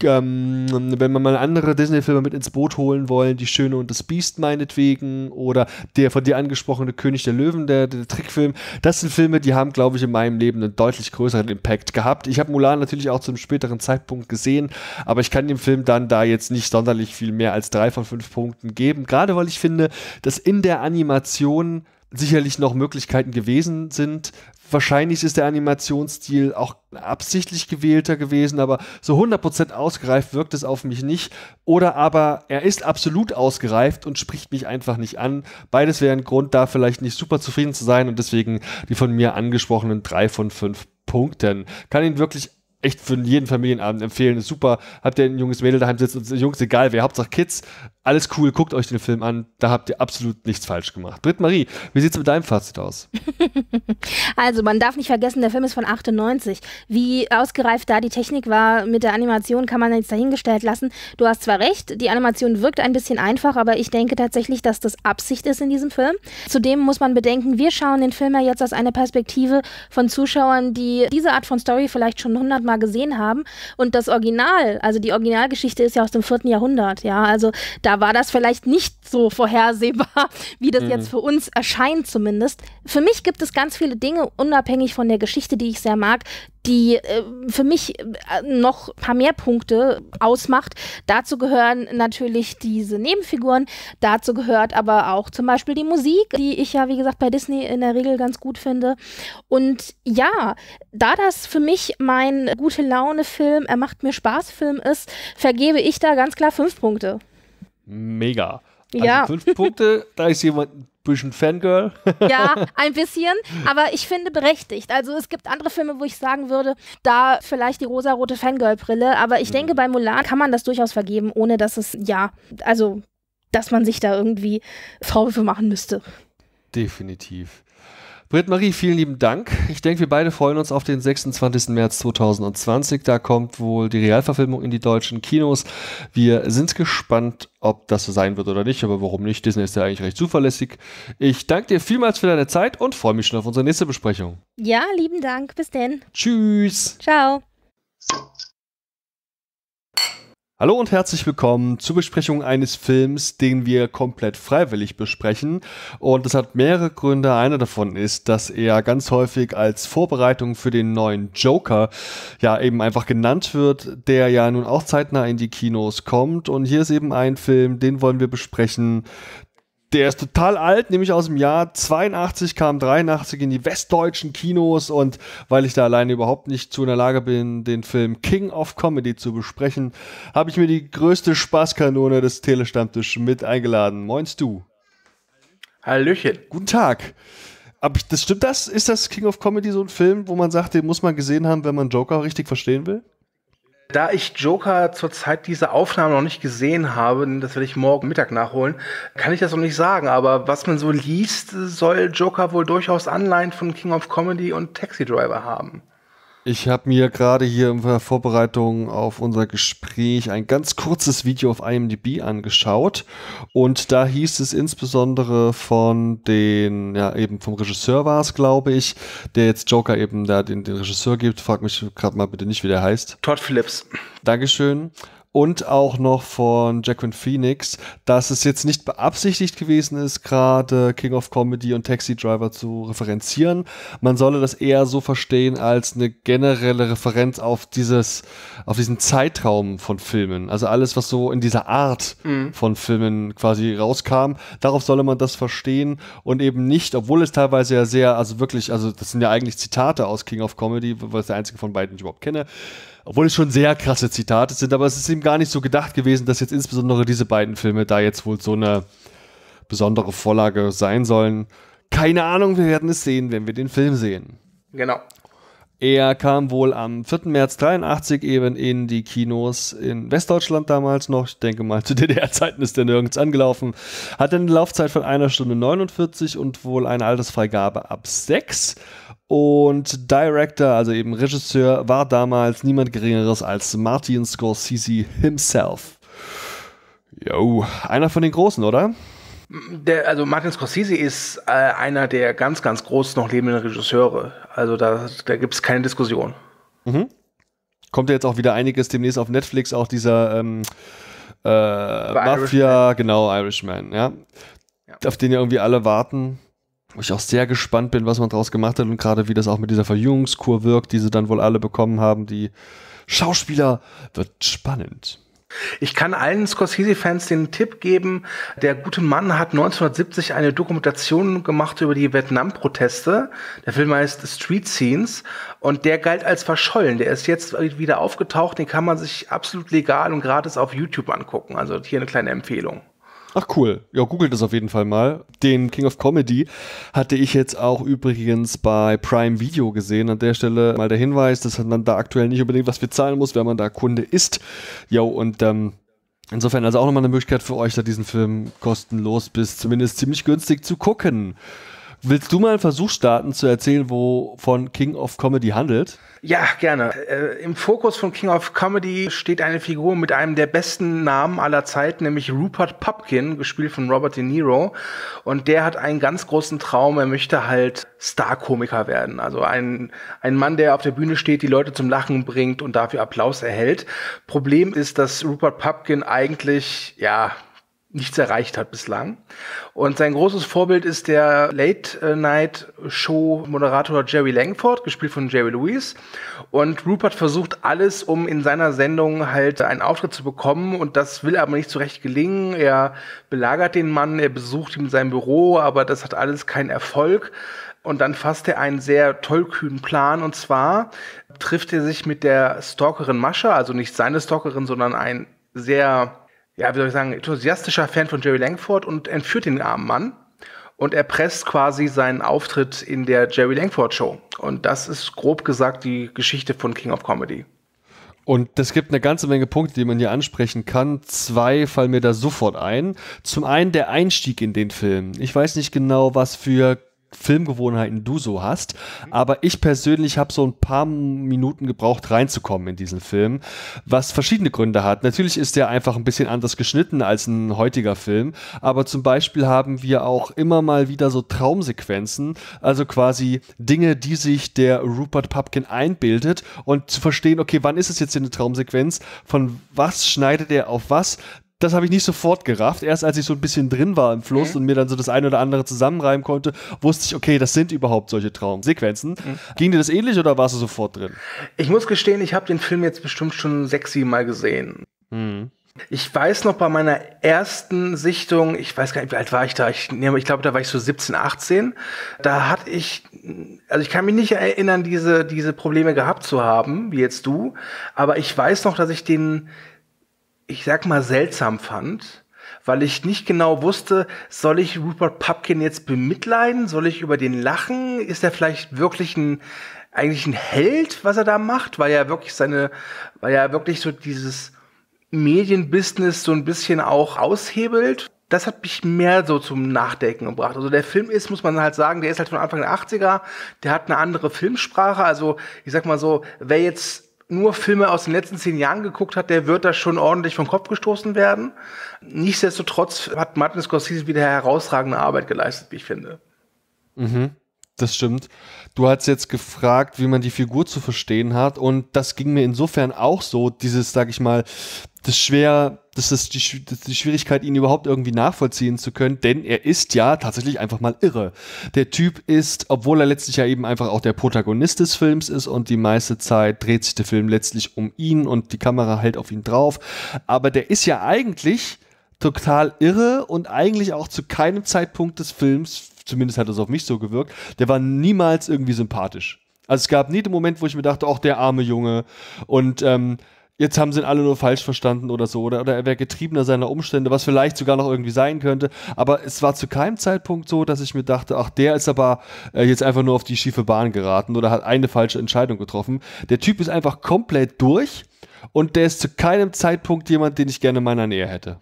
ähm, wenn man mal andere Disney-Filme mit ins Boot holen wollen, Die Schöne und das Biest meinetwegen oder der von dir angesprochene König der Löwen, der, der Trickfilm, das sind Filme, die haben, glaube ich, in meinem Leben einen deutlich größeren Impact gehabt. Ich habe Mulan natürlich auch zum späteren Zeitpunkt gesehen, aber ich kann dem Film dann da jetzt nicht sonderlich viel mehr als drei von fünf Punkten geben, gerade weil ich finde, dass in der Animation sicherlich noch Möglichkeiten gewesen sind, Wahrscheinlich ist der Animationsstil auch absichtlich gewählter gewesen, aber so 100% ausgereift wirkt es auf mich nicht. Oder aber er ist absolut ausgereift und spricht mich einfach nicht an. Beides wäre ein Grund, da vielleicht nicht super zufrieden zu sein und deswegen die von mir angesprochenen drei von fünf Punkten. Kann ihn wirklich echt für jeden Familienabend empfehlen. Ist super. Habt ihr ein junges Mädel daheim sitzen und Jungs, egal wer, Hauptsache Kids. Alles cool, guckt euch den Film an, da habt ihr absolut nichts falsch gemacht. Britt-Marie, wie sieht es mit deinem Fazit aus? also, man darf nicht vergessen, der Film ist von 98. Wie ausgereift da die Technik war mit der Animation, kann man jetzt dahingestellt lassen. Du hast zwar recht, die Animation wirkt ein bisschen einfach, aber ich denke tatsächlich, dass das Absicht ist in diesem Film. Zudem muss man bedenken, wir schauen den Film ja jetzt aus einer Perspektive von Zuschauern, die diese Art von Story vielleicht schon hundertmal gesehen haben. Und das Original, also die Originalgeschichte ist ja aus dem vierten Jahrhundert, ja. Also da war das vielleicht nicht so vorhersehbar, wie das mhm. jetzt für uns erscheint zumindest. Für mich gibt es ganz viele Dinge, unabhängig von der Geschichte, die ich sehr mag, die äh, für mich äh, noch ein paar mehr Punkte ausmacht. Dazu gehören natürlich diese Nebenfiguren, dazu gehört aber auch zum Beispiel die Musik, die ich ja, wie gesagt, bei Disney in der Regel ganz gut finde. Und ja, da das für mich mein gute Laune-Film, er macht mir Spaß-Film ist, vergebe ich da ganz klar fünf Punkte. Mega. Also ja. fünf Punkte, da ist jemand ein bisschen Fangirl. ja, ein bisschen, aber ich finde berechtigt. Also es gibt andere Filme, wo ich sagen würde, da vielleicht die rosarote Fangirl-Brille, aber ich mhm. denke, bei Mulan kann man das durchaus vergeben, ohne dass es, ja, also, dass man sich da irgendwie Vorwürfe machen müsste. Definitiv. Britt-Marie, vielen lieben Dank. Ich denke, wir beide freuen uns auf den 26. März 2020. Da kommt wohl die Realverfilmung in die deutschen Kinos. Wir sind gespannt, ob das so sein wird oder nicht, aber warum nicht? Disney ist ja eigentlich recht zuverlässig. Ich danke dir vielmals für deine Zeit und freue mich schon auf unsere nächste Besprechung. Ja, lieben Dank. Bis denn. Tschüss. Ciao. Hallo und herzlich willkommen zur Besprechung eines Films, den wir komplett freiwillig besprechen. Und das hat mehrere Gründe. Einer davon ist, dass er ganz häufig als Vorbereitung für den neuen Joker ja eben einfach genannt wird, der ja nun auch zeitnah in die Kinos kommt. Und hier ist eben ein Film, den wollen wir besprechen, der ist total alt, nämlich aus dem Jahr 82, kam 83 in die westdeutschen Kinos und weil ich da alleine überhaupt nicht zu in der Lage bin, den Film King of Comedy zu besprechen, habe ich mir die größte Spaßkanone des Telestammtisch mit eingeladen. Moinst du? Hallöchen. Guten Tag. Aber das stimmt das? Ist das King of Comedy so ein Film, wo man sagt, den muss man gesehen haben, wenn man Joker richtig verstehen will? Da ich Joker zur Zeit dieser Aufnahme noch nicht gesehen habe, das werde ich morgen Mittag nachholen, kann ich das noch nicht sagen. Aber was man so liest, soll Joker wohl durchaus Anleihen von King of Comedy und Taxi Driver haben. Ich habe mir gerade hier in der Vorbereitung auf unser Gespräch ein ganz kurzes Video auf IMDb angeschaut und da hieß es insbesondere von den, ja eben vom Regisseur war es, glaube ich, der jetzt Joker eben da den, den Regisseur gibt. Frag mich gerade mal bitte nicht, wie der heißt. Todd Phillips. Dankeschön und auch noch von Jacqueline Phoenix, dass es jetzt nicht beabsichtigt gewesen ist, gerade King of Comedy und Taxi Driver zu referenzieren. Man solle das eher so verstehen als eine generelle Referenz auf dieses, auf diesen Zeitraum von Filmen. Also alles, was so in dieser Art mhm. von Filmen quasi rauskam. Darauf solle man das verstehen und eben nicht, obwohl es teilweise ja sehr, also wirklich, also das sind ja eigentlich Zitate aus King of Comedy, weil es der einzige von beiden, den ich überhaupt kenne obwohl es schon sehr krasse Zitate sind, aber es ist ihm gar nicht so gedacht gewesen, dass jetzt insbesondere diese beiden Filme da jetzt wohl so eine besondere Vorlage sein sollen. Keine Ahnung, wir werden es sehen, wenn wir den Film sehen. Genau. Er kam wohl am 4. März 83 eben in die Kinos in Westdeutschland damals noch. Ich denke mal, zu DDR-Zeiten ist er nirgends angelaufen. Hat eine Laufzeit von einer Stunde 49 und wohl eine Altersfreigabe ab 6. Und Director, also eben Regisseur, war damals niemand Geringeres als Martin Scorsese himself. Jo, einer von den Großen, oder? Der, also Martin Scorsese ist äh, einer der ganz, ganz großen noch lebenden Regisseure. Also da, da gibt es keine Diskussion. Mhm. Kommt ja jetzt auch wieder einiges demnächst auf Netflix, auch dieser ähm, äh, Mafia, Irishman. genau, Irishman, ja. ja. Auf den ja irgendwie alle warten wo ich auch sehr gespannt bin, was man daraus gemacht hat und gerade wie das auch mit dieser Verjüngungskur wirkt, die sie dann wohl alle bekommen haben. Die Schauspieler wird spannend. Ich kann allen Scorsese-Fans den Tipp geben, der gute Mann hat 1970 eine Dokumentation gemacht über die Vietnam-Proteste. Der Film heißt Street Scenes und der galt als verschollen. Der ist jetzt wieder aufgetaucht, den kann man sich absolut legal und gratis auf YouTube angucken. Also hier eine kleine Empfehlung. Ach cool. Ja, googelt das auf jeden Fall mal. Den King of Comedy hatte ich jetzt auch übrigens bei Prime Video gesehen. An der Stelle mal der Hinweis, dass man da aktuell nicht unbedingt was für zahlen muss, wenn man da Kunde ist. Jo, und ähm, Insofern also auch nochmal eine Möglichkeit für euch, da diesen Film kostenlos bis zumindest ziemlich günstig zu gucken. Willst du mal einen Versuch starten zu erzählen, wovon King of Comedy handelt? Ja, gerne. Äh, Im Fokus von King of Comedy steht eine Figur mit einem der besten Namen aller Zeiten, nämlich Rupert Pupkin, gespielt von Robert De Niro. Und der hat einen ganz großen Traum. Er möchte halt Star-Komiker werden. Also ein, ein Mann, der auf der Bühne steht, die Leute zum Lachen bringt und dafür Applaus erhält. Problem ist, dass Rupert Pupkin eigentlich, ja, nichts erreicht hat bislang. Und sein großes Vorbild ist der Late-Night-Show-Moderator Jerry Langford, gespielt von Jerry Lewis. Und Rupert versucht alles, um in seiner Sendung halt einen Auftritt zu bekommen. Und das will aber nicht so recht gelingen. Er belagert den Mann, er besucht ihn in seinem Büro, aber das hat alles keinen Erfolg. Und dann fasst er einen sehr tollkühnen Plan. Und zwar trifft er sich mit der Stalkerin Mascha, also nicht seine Stalkerin, sondern ein sehr ja, wie soll ich sagen, enthusiastischer Fan von Jerry Langford und entführt den armen Mann und erpresst quasi seinen Auftritt in der Jerry Langford Show. Und das ist grob gesagt die Geschichte von King of Comedy. Und es gibt eine ganze Menge Punkte, die man hier ansprechen kann. Zwei fallen mir da sofort ein. Zum einen der Einstieg in den Film. Ich weiß nicht genau, was für Filmgewohnheiten du so hast. Aber ich persönlich habe so ein paar Minuten gebraucht, reinzukommen in diesen Film, was verschiedene Gründe hat. Natürlich ist der einfach ein bisschen anders geschnitten als ein heutiger Film, aber zum Beispiel haben wir auch immer mal wieder so Traumsequenzen, also quasi Dinge, die sich der Rupert Pupkin einbildet und zu verstehen, okay, wann ist es jetzt eine Traumsequenz, von was schneidet er auf was, das habe ich nicht sofort gerafft. Erst als ich so ein bisschen drin war im Fluss mhm. und mir dann so das eine oder andere zusammenreimen konnte, wusste ich, okay, das sind überhaupt solche Traumsequenzen. Mhm. Ging dir das ähnlich oder warst du sofort drin? Ich muss gestehen, ich habe den Film jetzt bestimmt schon sechs, sieben Mal gesehen. Mhm. Ich weiß noch bei meiner ersten Sichtung, ich weiß gar nicht, wie alt war ich da? Ich, ich glaube, da war ich so 17, 18. Da hatte ich, also ich kann mich nicht erinnern, diese, diese Probleme gehabt zu haben, wie jetzt du. Aber ich weiß noch, dass ich den ich sag mal, seltsam fand, weil ich nicht genau wusste, soll ich Rupert Pupkin jetzt bemitleiden? Soll ich über den lachen? Ist er vielleicht wirklich ein, eigentlich ein Held, was er da macht? Weil er wirklich seine, weil er wirklich so dieses Medienbusiness so ein bisschen auch aushebelt? das hat mich mehr so zum Nachdenken gebracht. Also der Film ist, muss man halt sagen, der ist halt von Anfang der 80er, der hat eine andere Filmsprache. Also ich sag mal so, wer jetzt nur Filme aus den letzten zehn Jahren geguckt hat, der wird da schon ordentlich vom Kopf gestoßen werden. Nichtsdestotrotz hat Martin Scorsese wieder herausragende Arbeit geleistet, wie ich finde. Mhm, das stimmt. Du hast jetzt gefragt, wie man die Figur zu verstehen hat. Und das ging mir insofern auch so, dieses, sag ich mal, das schwer, das ist die, das ist die Schwierigkeit, ihn überhaupt irgendwie nachvollziehen zu können, denn er ist ja tatsächlich einfach mal irre. Der Typ ist, obwohl er letztlich ja eben einfach auch der Protagonist des Films ist und die meiste Zeit dreht sich der Film letztlich um ihn und die Kamera hält auf ihn drauf, aber der ist ja eigentlich total irre und eigentlich auch zu keinem Zeitpunkt des Films, zumindest hat es auf mich so gewirkt, der war niemals irgendwie sympathisch. Also es gab nie den Moment, wo ich mir dachte, auch der arme Junge und ähm, jetzt haben sie ihn alle nur falsch verstanden oder so, oder, oder er wäre getriebener seiner Umstände, was vielleicht sogar noch irgendwie sein könnte. Aber es war zu keinem Zeitpunkt so, dass ich mir dachte, ach, der ist aber äh, jetzt einfach nur auf die schiefe Bahn geraten oder hat eine falsche Entscheidung getroffen. Der Typ ist einfach komplett durch. Und der ist zu keinem Zeitpunkt jemand, den ich gerne in meiner Nähe hätte.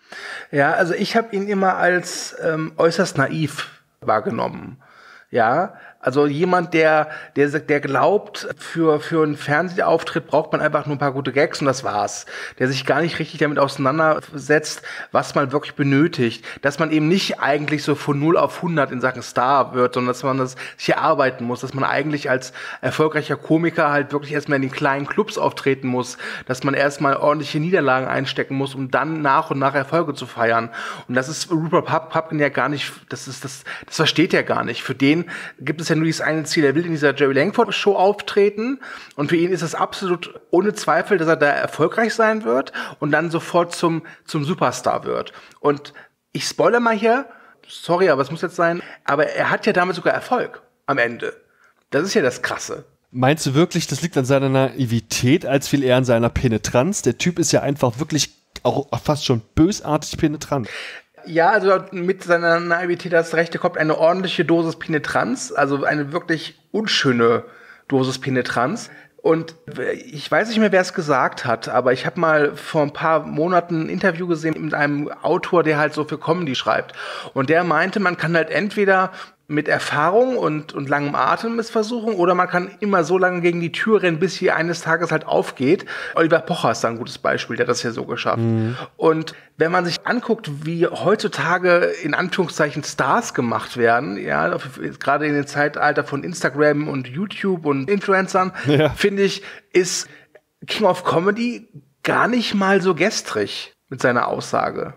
Ja, also ich habe ihn immer als ähm, äußerst naiv wahrgenommen. Ja, also jemand, der, der, der glaubt, für, für einen Fernsehauftritt braucht man einfach nur ein paar gute Gags und das war's. Der sich gar nicht richtig damit auseinandersetzt, was man wirklich benötigt. Dass man eben nicht eigentlich so von 0 auf 100 in Sachen Star wird, sondern dass man das sich erarbeiten muss. Dass man eigentlich als erfolgreicher Komiker halt wirklich erstmal in den kleinen Clubs auftreten muss. Dass man erstmal ordentliche Niederlagen einstecken muss, um dann nach und nach Erfolge zu feiern. Und das ist Rupert Pupkin ja gar nicht, das ist, das, das versteht er gar nicht. Für den gibt es ja nur dieses eine Ziel. Er will in dieser Jerry Langford Show auftreten und für ihn ist es absolut ohne Zweifel, dass er da erfolgreich sein wird und dann sofort zum, zum Superstar wird. Und ich spoilere mal hier, sorry, aber es muss jetzt sein, aber er hat ja damit sogar Erfolg am Ende. Das ist ja das Krasse. Meinst du wirklich, das liegt an seiner Naivität als viel eher an seiner Penetranz? Der Typ ist ja einfach wirklich auch fast schon bösartig penetrant. Ja, also mit seiner Naivität das Rechte kommt eine ordentliche Dosis Penetranz, also eine wirklich unschöne Dosis Penetranz. Und ich weiß nicht mehr, wer es gesagt hat, aber ich habe mal vor ein paar Monaten ein Interview gesehen mit einem Autor, der halt so für Comedy schreibt. Und der meinte, man kann halt entweder mit Erfahrung und, und langem Atem es versuchen oder man kann immer so lange gegen die Tür rennen, bis sie eines Tages halt aufgeht. Oliver Pocher ist da ein gutes Beispiel, der hat das ja so geschafft. Mhm. Und wenn man sich anguckt, wie heutzutage in Anführungszeichen Stars gemacht werden, ja, gerade in dem Zeitalter von Instagram und YouTube und Influencern, ja. finde ich, ist King of Comedy gar nicht mal so gestrig mit seiner Aussage.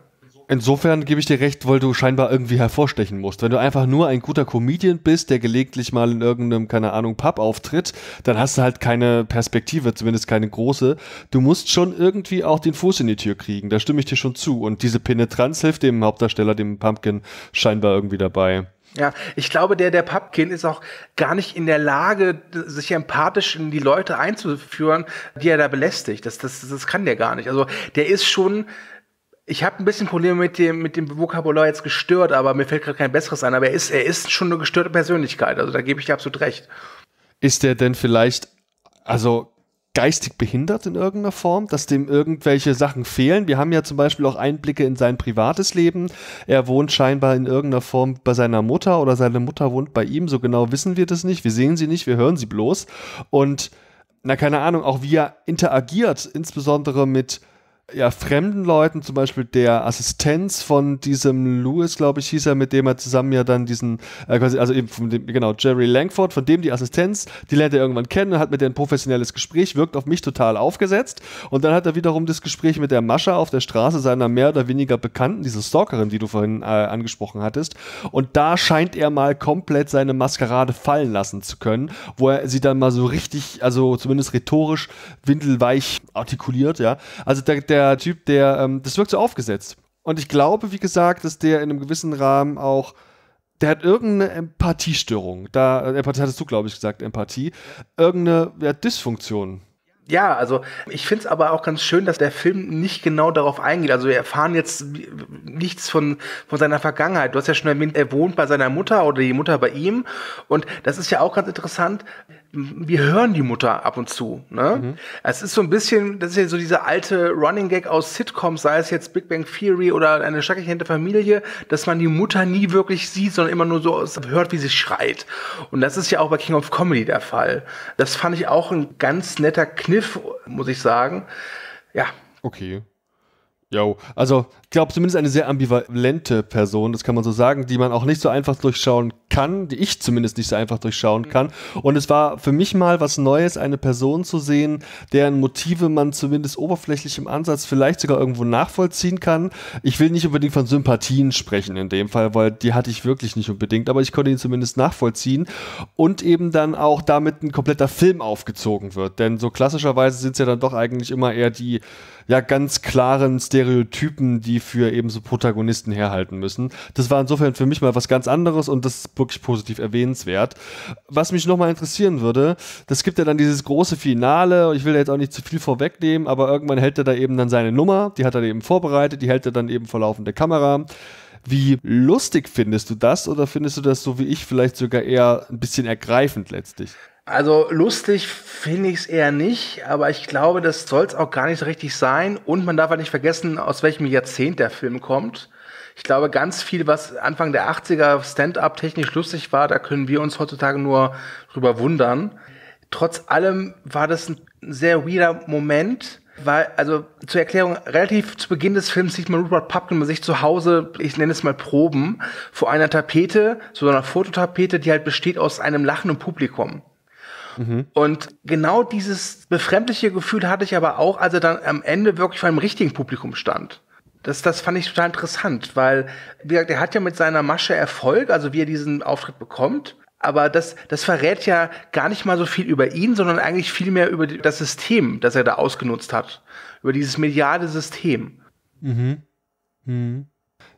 Insofern gebe ich dir recht, weil du scheinbar irgendwie hervorstechen musst. Wenn du einfach nur ein guter Comedian bist, der gelegentlich mal in irgendeinem, keine Ahnung, Pub auftritt, dann hast du halt keine Perspektive, zumindest keine große. Du musst schon irgendwie auch den Fuß in die Tür kriegen, da stimme ich dir schon zu. Und diese Penetranz hilft dem Hauptdarsteller, dem Pumpkin, scheinbar irgendwie dabei. Ja, ich glaube, der, der Pumpkin ist auch gar nicht in der Lage, sich empathisch in die Leute einzuführen, die er da belästigt. Das, das, das kann der gar nicht. Also, der ist schon ich habe ein bisschen Probleme mit dem, mit dem Vokabular jetzt gestört, aber mir fällt gerade kein besseres ein. Aber er ist, er ist schon eine gestörte Persönlichkeit. Also da gebe ich dir absolut recht. Ist der denn vielleicht, also geistig behindert in irgendeiner Form, dass dem irgendwelche Sachen fehlen. Wir haben ja zum Beispiel auch Einblicke in sein privates Leben. Er wohnt scheinbar in irgendeiner Form bei seiner Mutter oder seine Mutter wohnt bei ihm. So genau wissen wir das nicht. Wir sehen sie nicht, wir hören sie bloß. Und na, keine Ahnung, auch wie er interagiert, insbesondere mit ja, fremden Leuten, zum Beispiel der Assistenz von diesem Lewis, glaube ich, hieß er, mit dem er zusammen ja dann diesen, äh, quasi, also eben von dem, genau, Jerry Langford, von dem die Assistenz, die lernt er irgendwann kennen, hat mit der ein professionelles Gespräch, wirkt auf mich total aufgesetzt. Und dann hat er wiederum das Gespräch mit der Mascha auf der Straße, seiner mehr oder weniger Bekannten, diese Stalkerin, die du vorhin äh, angesprochen hattest. Und da scheint er mal komplett seine Maskerade fallen lassen zu können, wo er sie dann mal so richtig, also zumindest rhetorisch, windelweich artikuliert, ja, also der, der der Typ, der, ähm, das wirkt so aufgesetzt. Und ich glaube, wie gesagt, dass der in einem gewissen Rahmen auch, der hat irgendeine Empathiestörung. Da, äh, Empathie hattest du, glaube ich, gesagt, Empathie. Irgendeine ja, Dysfunktion. Ja, also ich finde es aber auch ganz schön, dass der Film nicht genau darauf eingeht. Also wir erfahren jetzt nichts von, von seiner Vergangenheit. Du hast ja schon erwähnt, er wohnt bei seiner Mutter oder die Mutter bei ihm. Und das ist ja auch ganz interessant wir hören die Mutter ab und zu. Ne? Mhm. Es ist so ein bisschen, das ist ja so dieser alte Running Gag aus Sitcoms, sei es jetzt Big Bang Theory oder eine schreckliche Familie, dass man die Mutter nie wirklich sieht, sondern immer nur so hört, wie sie schreit. Und das ist ja auch bei King of Comedy der Fall. Das fand ich auch ein ganz netter Kniff, muss ich sagen. Ja. Okay. Jo, also ich glaube zumindest eine sehr ambivalente Person, das kann man so sagen, die man auch nicht so einfach durchschauen kann, die ich zumindest nicht so einfach durchschauen kann. Und es war für mich mal was Neues, eine Person zu sehen, deren Motive man zumindest oberflächlich im Ansatz vielleicht sogar irgendwo nachvollziehen kann. Ich will nicht unbedingt von Sympathien sprechen in dem Fall, weil die hatte ich wirklich nicht unbedingt, aber ich konnte ihn zumindest nachvollziehen und eben dann auch damit ein kompletter Film aufgezogen wird. Denn so klassischerweise sind es ja dann doch eigentlich immer eher die ja ganz klaren Stereotypen, die für eben so Protagonisten herhalten müssen. Das war insofern für mich mal was ganz anderes und das ist wirklich positiv erwähnenswert. Was mich nochmal interessieren würde, das gibt ja dann dieses große Finale, ich will jetzt auch nicht zu viel vorwegnehmen, aber irgendwann hält er da eben dann seine Nummer, die hat er eben vorbereitet, die hält er dann eben vor laufender Kamera. Wie lustig findest du das oder findest du das so wie ich vielleicht sogar eher ein bisschen ergreifend letztlich? Also lustig finde ich es eher nicht, aber ich glaube, das soll es auch gar nicht so richtig sein. Und man darf halt nicht vergessen, aus welchem Jahrzehnt der Film kommt. Ich glaube, ganz viel, was Anfang der 80er Stand-up technisch lustig war, da können wir uns heutzutage nur drüber wundern. Trotz allem war das ein sehr weirder Moment, weil, also zur Erklärung, relativ zu Beginn des Films sieht man Rupert Pupkin bei sich zu Hause, ich nenne es mal Proben, vor einer Tapete, so einer Fototapete, die halt besteht aus einem lachenden Publikum. Mhm. Und genau dieses befremdliche Gefühl hatte ich aber auch, als er dann am Ende wirklich vor einem richtigen Publikum stand. Das, das fand ich total interessant, weil wie gesagt, er hat ja mit seiner Masche Erfolg, also wie er diesen Auftritt bekommt. Aber das, das verrät ja gar nicht mal so viel über ihn, sondern eigentlich viel mehr über das System, das er da ausgenutzt hat. Über dieses mediale System. Mhm. Mhm.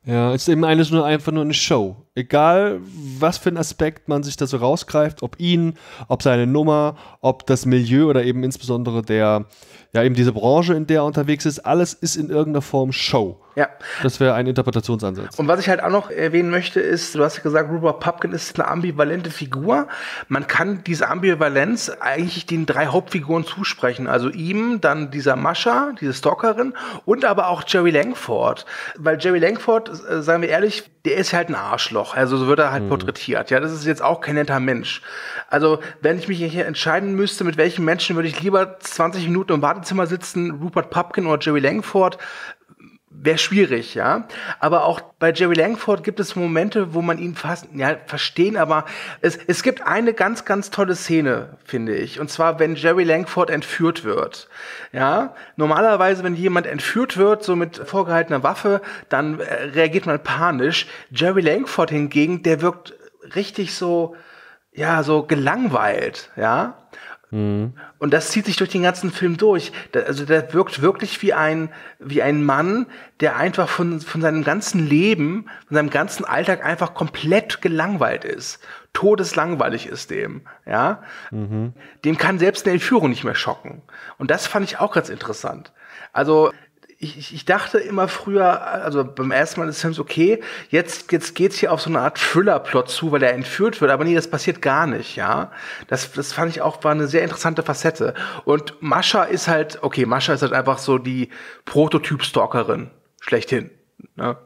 Ja, ist eben eigentlich nur einfach nur eine Show. Egal, was für ein Aspekt man sich da so rausgreift, ob ihn, ob seine Nummer, ob das Milieu oder eben insbesondere der, ja, eben diese Branche, in der er unterwegs ist, alles ist in irgendeiner Form Show. Ja. Das wäre ein Interpretationsansatz. Und was ich halt auch noch erwähnen möchte, ist, du hast ja gesagt, Rupert Pupkin ist eine ambivalente Figur. Man kann diese Ambivalenz eigentlich den drei Hauptfiguren zusprechen. Also ihm, dann dieser Mascha, diese Stalkerin und aber auch Jerry Langford. Weil Jerry Langford, äh, sagen wir ehrlich, der ist halt ein Arschloch. Also so wird er halt mhm. porträtiert. Ja, das ist jetzt auch kein netter Mensch. Also, wenn ich mich hier entscheiden müsste, mit welchen Menschen würde ich lieber 20 Minuten im Wartezimmer sitzen, Rupert Pupkin oder Jerry Langford, wäre schwierig, ja. Aber auch bei Jerry Langford gibt es Momente, wo man ihn fast, ja, verstehen, aber es, es gibt eine ganz, ganz tolle Szene, finde ich. Und zwar, wenn Jerry Langford entführt wird. Ja, normalerweise, wenn jemand entführt wird, so mit vorgehaltener Waffe, dann äh, reagiert man panisch. Jerry Langford hingegen, der wirkt richtig so, ja, so gelangweilt, ja. Mhm. Und das zieht sich durch den ganzen Film durch. also der wirkt wirklich wie ein, wie ein Mann, der einfach von, von seinem ganzen Leben, von seinem ganzen Alltag einfach komplett gelangweilt ist. Todeslangweilig ist dem, ja. Mhm. Dem kann selbst eine Entführung nicht mehr schocken. Und das fand ich auch ganz interessant. Also, ich, ich dachte immer früher, also beim ersten Mal des Films, okay, jetzt, jetzt geht's hier auf so eine Art Thriller-Plot zu, weil er entführt wird, aber nee, das passiert gar nicht, ja. Das, das fand ich auch, war eine sehr interessante Facette. Und Mascha ist halt, okay, Mascha ist halt einfach so die Prototyp-Stalkerin, schlechthin, ne?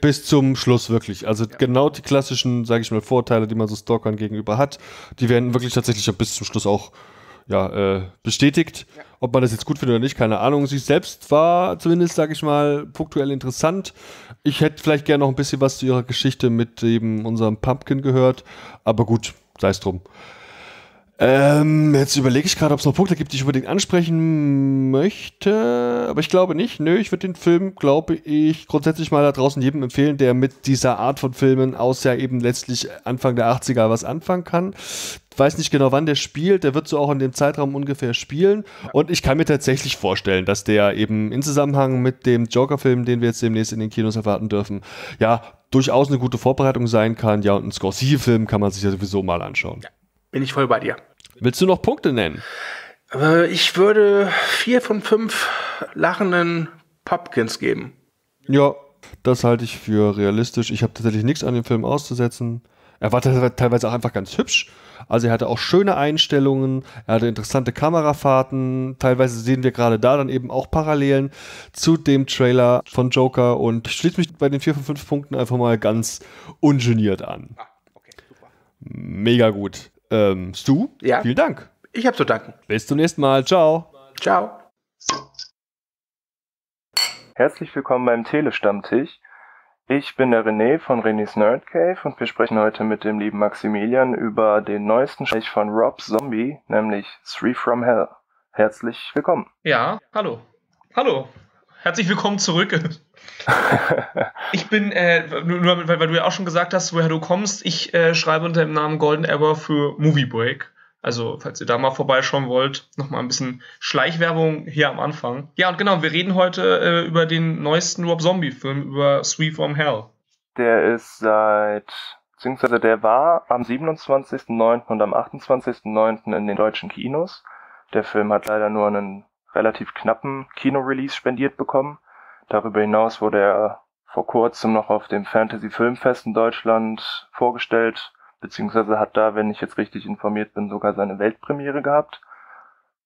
Bis zum Schluss wirklich. Also ja. genau die klassischen, sage ich mal, Vorteile, die man so Stalkern gegenüber hat, die werden wirklich tatsächlich bis zum Schluss auch ja, äh, bestätigt. Ja. Ob man das jetzt gut findet oder nicht, keine Ahnung. Sie selbst war zumindest, sage ich mal, punktuell interessant. Ich hätte vielleicht gerne noch ein bisschen was zu ihrer Geschichte mit eben unserem Pumpkin gehört, aber gut, sei es drum. Ähm, jetzt überlege ich gerade, ob es noch Punkte gibt, die ich unbedingt ansprechen möchte. Aber ich glaube nicht. Nö, ich würde den Film, glaube ich, grundsätzlich mal da draußen jedem empfehlen, der mit dieser Art von Filmen aus ja eben letztlich Anfang der 80er was anfangen kann. Weiß nicht genau, wann der spielt. Der wird so auch in dem Zeitraum ungefähr spielen. Und ich kann mir tatsächlich vorstellen, dass der eben in Zusammenhang mit dem Joker-Film, den wir jetzt demnächst in den Kinos erwarten dürfen, ja, durchaus eine gute Vorbereitung sein kann. Ja, und einen Scorsese-Film kann man sich ja sowieso mal anschauen. Ja, bin ich voll bei dir. Willst du noch Punkte nennen? Äh, ich würde vier von fünf lachenden Pumpkins geben. Ja, das halte ich für realistisch. Ich habe tatsächlich nichts an dem Film auszusetzen. Er war teilweise auch einfach ganz hübsch. Also er hatte auch schöne Einstellungen, er hatte interessante Kamerafahrten. Teilweise sehen wir gerade da dann eben auch Parallelen zu dem Trailer von Joker und ich schließe mich bei den 4 von 5 Punkten einfach mal ganz ungeniert an. Ah, okay, super. Mega gut. Ähm, Stu, ja? vielen Dank. Ich habe zu danken. Bis zum nächsten Mal. Ciao. Ciao. Herzlich willkommen beim Telestammtisch. Ich bin der René von René's Nerd Cave und wir sprechen heute mit dem lieben Maximilian über den neuesten Sprech von Rob Zombie, nämlich Three from Hell. Herzlich willkommen. Ja, hallo. Hallo. Herzlich willkommen zurück. ich bin, äh, nur weil, weil, du ja auch schon gesagt hast, woher du kommst, ich äh, schreibe unter dem Namen Golden Ever für Movie Break. Also, falls ihr da mal vorbeischauen wollt, nochmal ein bisschen Schleichwerbung hier am Anfang. Ja, und genau, wir reden heute äh, über den neuesten Rob Zombie-Film, über Sweet from Hell. Der ist seit, beziehungsweise der war am 27.09. und am 28.09. in den deutschen Kinos. Der Film hat leider nur einen relativ knappen Kino-Release spendiert bekommen. Darüber hinaus wurde er vor kurzem noch auf dem Fantasy Filmfest in Deutschland vorgestellt, beziehungsweise hat da, wenn ich jetzt richtig informiert bin, sogar seine Weltpremiere gehabt.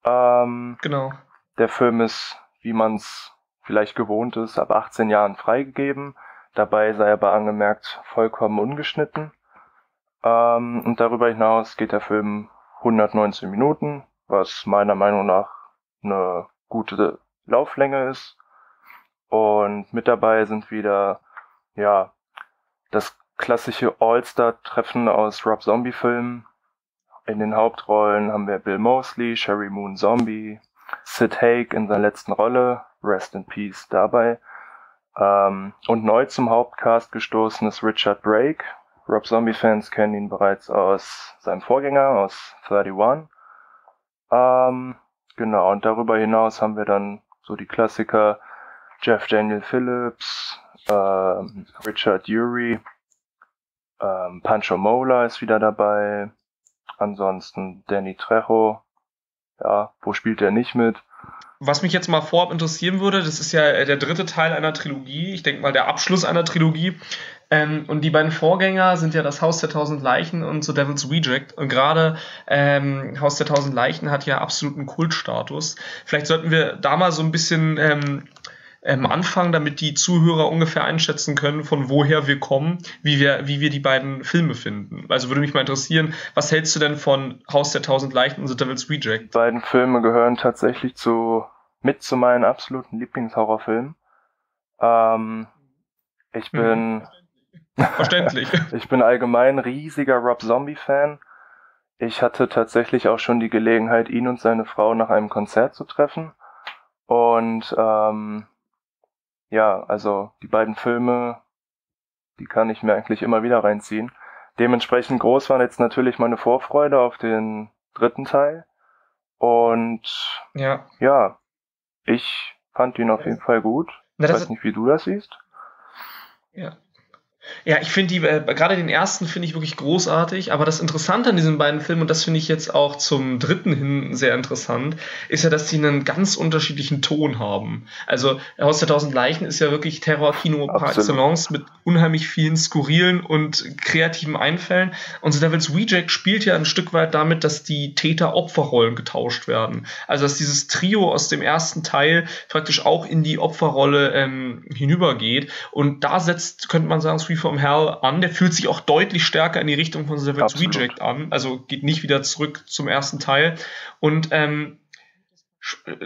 Ähm, genau. Der Film ist, wie man es vielleicht gewohnt ist, ab 18 Jahren freigegeben. Dabei sei aber angemerkt vollkommen ungeschnitten. Ähm, und darüber hinaus geht der Film 119 Minuten, was meiner Meinung nach eine gute Lauflänge ist. Und mit dabei sind wieder, ja, das klassische All-Star-Treffen aus Rob Zombie-Filmen. In den Hauptrollen haben wir Bill Mosley, Sherry Moon Zombie, Sid Haig in seiner letzten Rolle, Rest in Peace dabei. Ähm, und neu zum Hauptcast gestoßen ist Richard Brake. Rob Zombie-Fans kennen ihn bereits aus seinem Vorgänger, aus 31. Ähm, Genau, und darüber hinaus haben wir dann so die Klassiker Jeff Daniel Phillips, ähm, Richard Ury, ähm, Pancho Mola ist wieder dabei. Ansonsten Danny Trejo. Ja, wo spielt er nicht mit? Was mich jetzt mal vorab interessieren würde, das ist ja der dritte Teil einer Trilogie, ich denke mal der Abschluss einer Trilogie. Ähm, und die beiden Vorgänger sind ja das Haus der tausend Leichen und The Devil's Reject. Und gerade ähm, Haus der tausend Leichen hat ja absoluten Kultstatus. Vielleicht sollten wir da mal so ein bisschen ähm, ähm, anfangen, damit die Zuhörer ungefähr einschätzen können, von woher wir kommen, wie wir, wie wir die beiden Filme finden. Also würde mich mal interessieren, was hältst du denn von Haus der Tausend Leichen und The Devil's Reject? Die beiden Filme gehören tatsächlich zu, mit zu meinen absoluten Lieblingshorrorfilmen. Ähm, ich mhm. bin, Verständlich. ich bin allgemein riesiger Rob Zombie Fan. Ich hatte tatsächlich auch schon die Gelegenheit, ihn und seine Frau nach einem Konzert zu treffen. Und ähm, ja, also die beiden Filme, die kann ich mir eigentlich immer wieder reinziehen. Dementsprechend groß war jetzt natürlich meine Vorfreude auf den dritten Teil. Und ja, ja ich fand ihn auf jeden Fall gut. Na, ich weiß nicht, wie du das siehst. Ja, ja, ich finde die, äh, gerade den ersten finde ich wirklich großartig, aber das Interessante an diesen beiden Filmen, und das finde ich jetzt auch zum dritten hin sehr interessant, ist ja, dass sie einen ganz unterschiedlichen Ton haben. Also Haus der Tausend Leichen ist ja wirklich Terrorkino par excellence mit unheimlich vielen skurrilen und kreativen Einfällen. Und The Devil's Reject spielt ja ein Stück weit damit, dass die Täter-Opferrollen getauscht werden. Also dass dieses Trio aus dem ersten Teil praktisch auch in die Opferrolle ähm, hinübergeht. Und da setzt, könnte man sagen, Free from Hell an. Der fühlt sich auch deutlich stärker in die Richtung von The Devil's Reject an. Also geht nicht wieder zurück zum ersten Teil. Und ähm,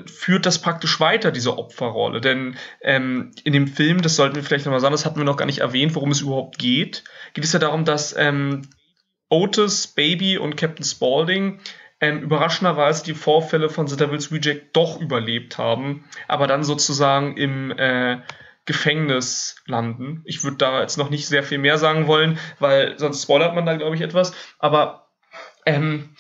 führt das praktisch weiter, diese Opferrolle. Denn ähm, in dem Film, das sollten wir vielleicht nochmal sagen, das hatten wir noch gar nicht erwähnt, worum es überhaupt geht, geht es ja darum, dass ähm, Otis, Baby und Captain Spaulding ähm, überraschenderweise die Vorfälle von The Devil's Reject doch überlebt haben, aber dann sozusagen im äh, Gefängnis landen. Ich würde da jetzt noch nicht sehr viel mehr sagen wollen, weil sonst spoilert man da, glaube ich, etwas. Aber ähm,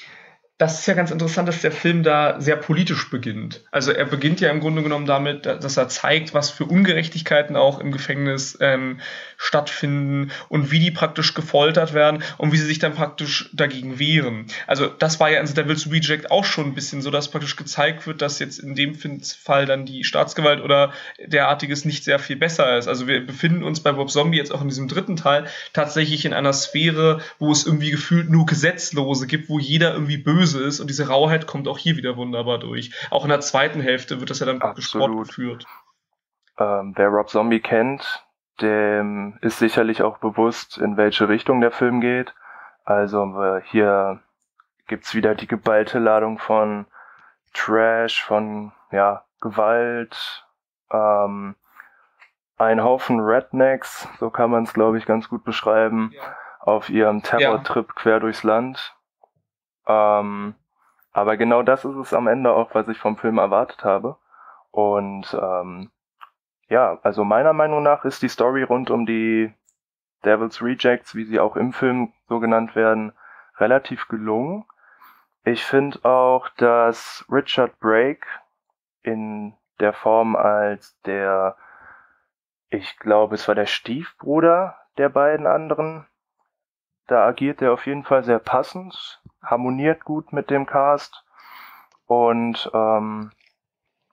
das ist ja ganz interessant, dass der Film da sehr politisch beginnt. Also er beginnt ja im Grunde genommen damit, dass er zeigt, was für Ungerechtigkeiten auch im Gefängnis ähm, stattfinden und wie die praktisch gefoltert werden und wie sie sich dann praktisch dagegen wehren. Also das war ja in The Devil's Reject auch schon ein bisschen so, dass praktisch gezeigt wird, dass jetzt in dem Fall dann die Staatsgewalt oder derartiges nicht sehr viel besser ist. Also wir befinden uns bei Bob Zombie jetzt auch in diesem dritten Teil tatsächlich in einer Sphäre, wo es irgendwie gefühlt nur Gesetzlose gibt, wo jeder irgendwie böse böse ist und diese Rauheit kommt auch hier wieder wunderbar durch. Auch in der zweiten Hälfte wird das ja dann praktisch fortgeführt. Ähm, wer Rob Zombie kennt, dem ist sicherlich auch bewusst, in welche Richtung der Film geht. Also hier gibt's wieder die geballte Ladung von Trash, von ja Gewalt, ähm, ein Haufen Rednecks, so kann man es glaube ich ganz gut beschreiben, ja. auf ihrem Terrortrip ja. quer durchs Land. Ähm, aber genau das ist es am Ende auch, was ich vom Film erwartet habe. Und ähm, ja, also meiner Meinung nach ist die Story rund um die Devil's Rejects, wie sie auch im Film so genannt werden, relativ gelungen. Ich finde auch, dass Richard Brake in der Form als der, ich glaube, es war der Stiefbruder der beiden anderen, da agiert er auf jeden Fall sehr passend, harmoniert gut mit dem Cast und ähm,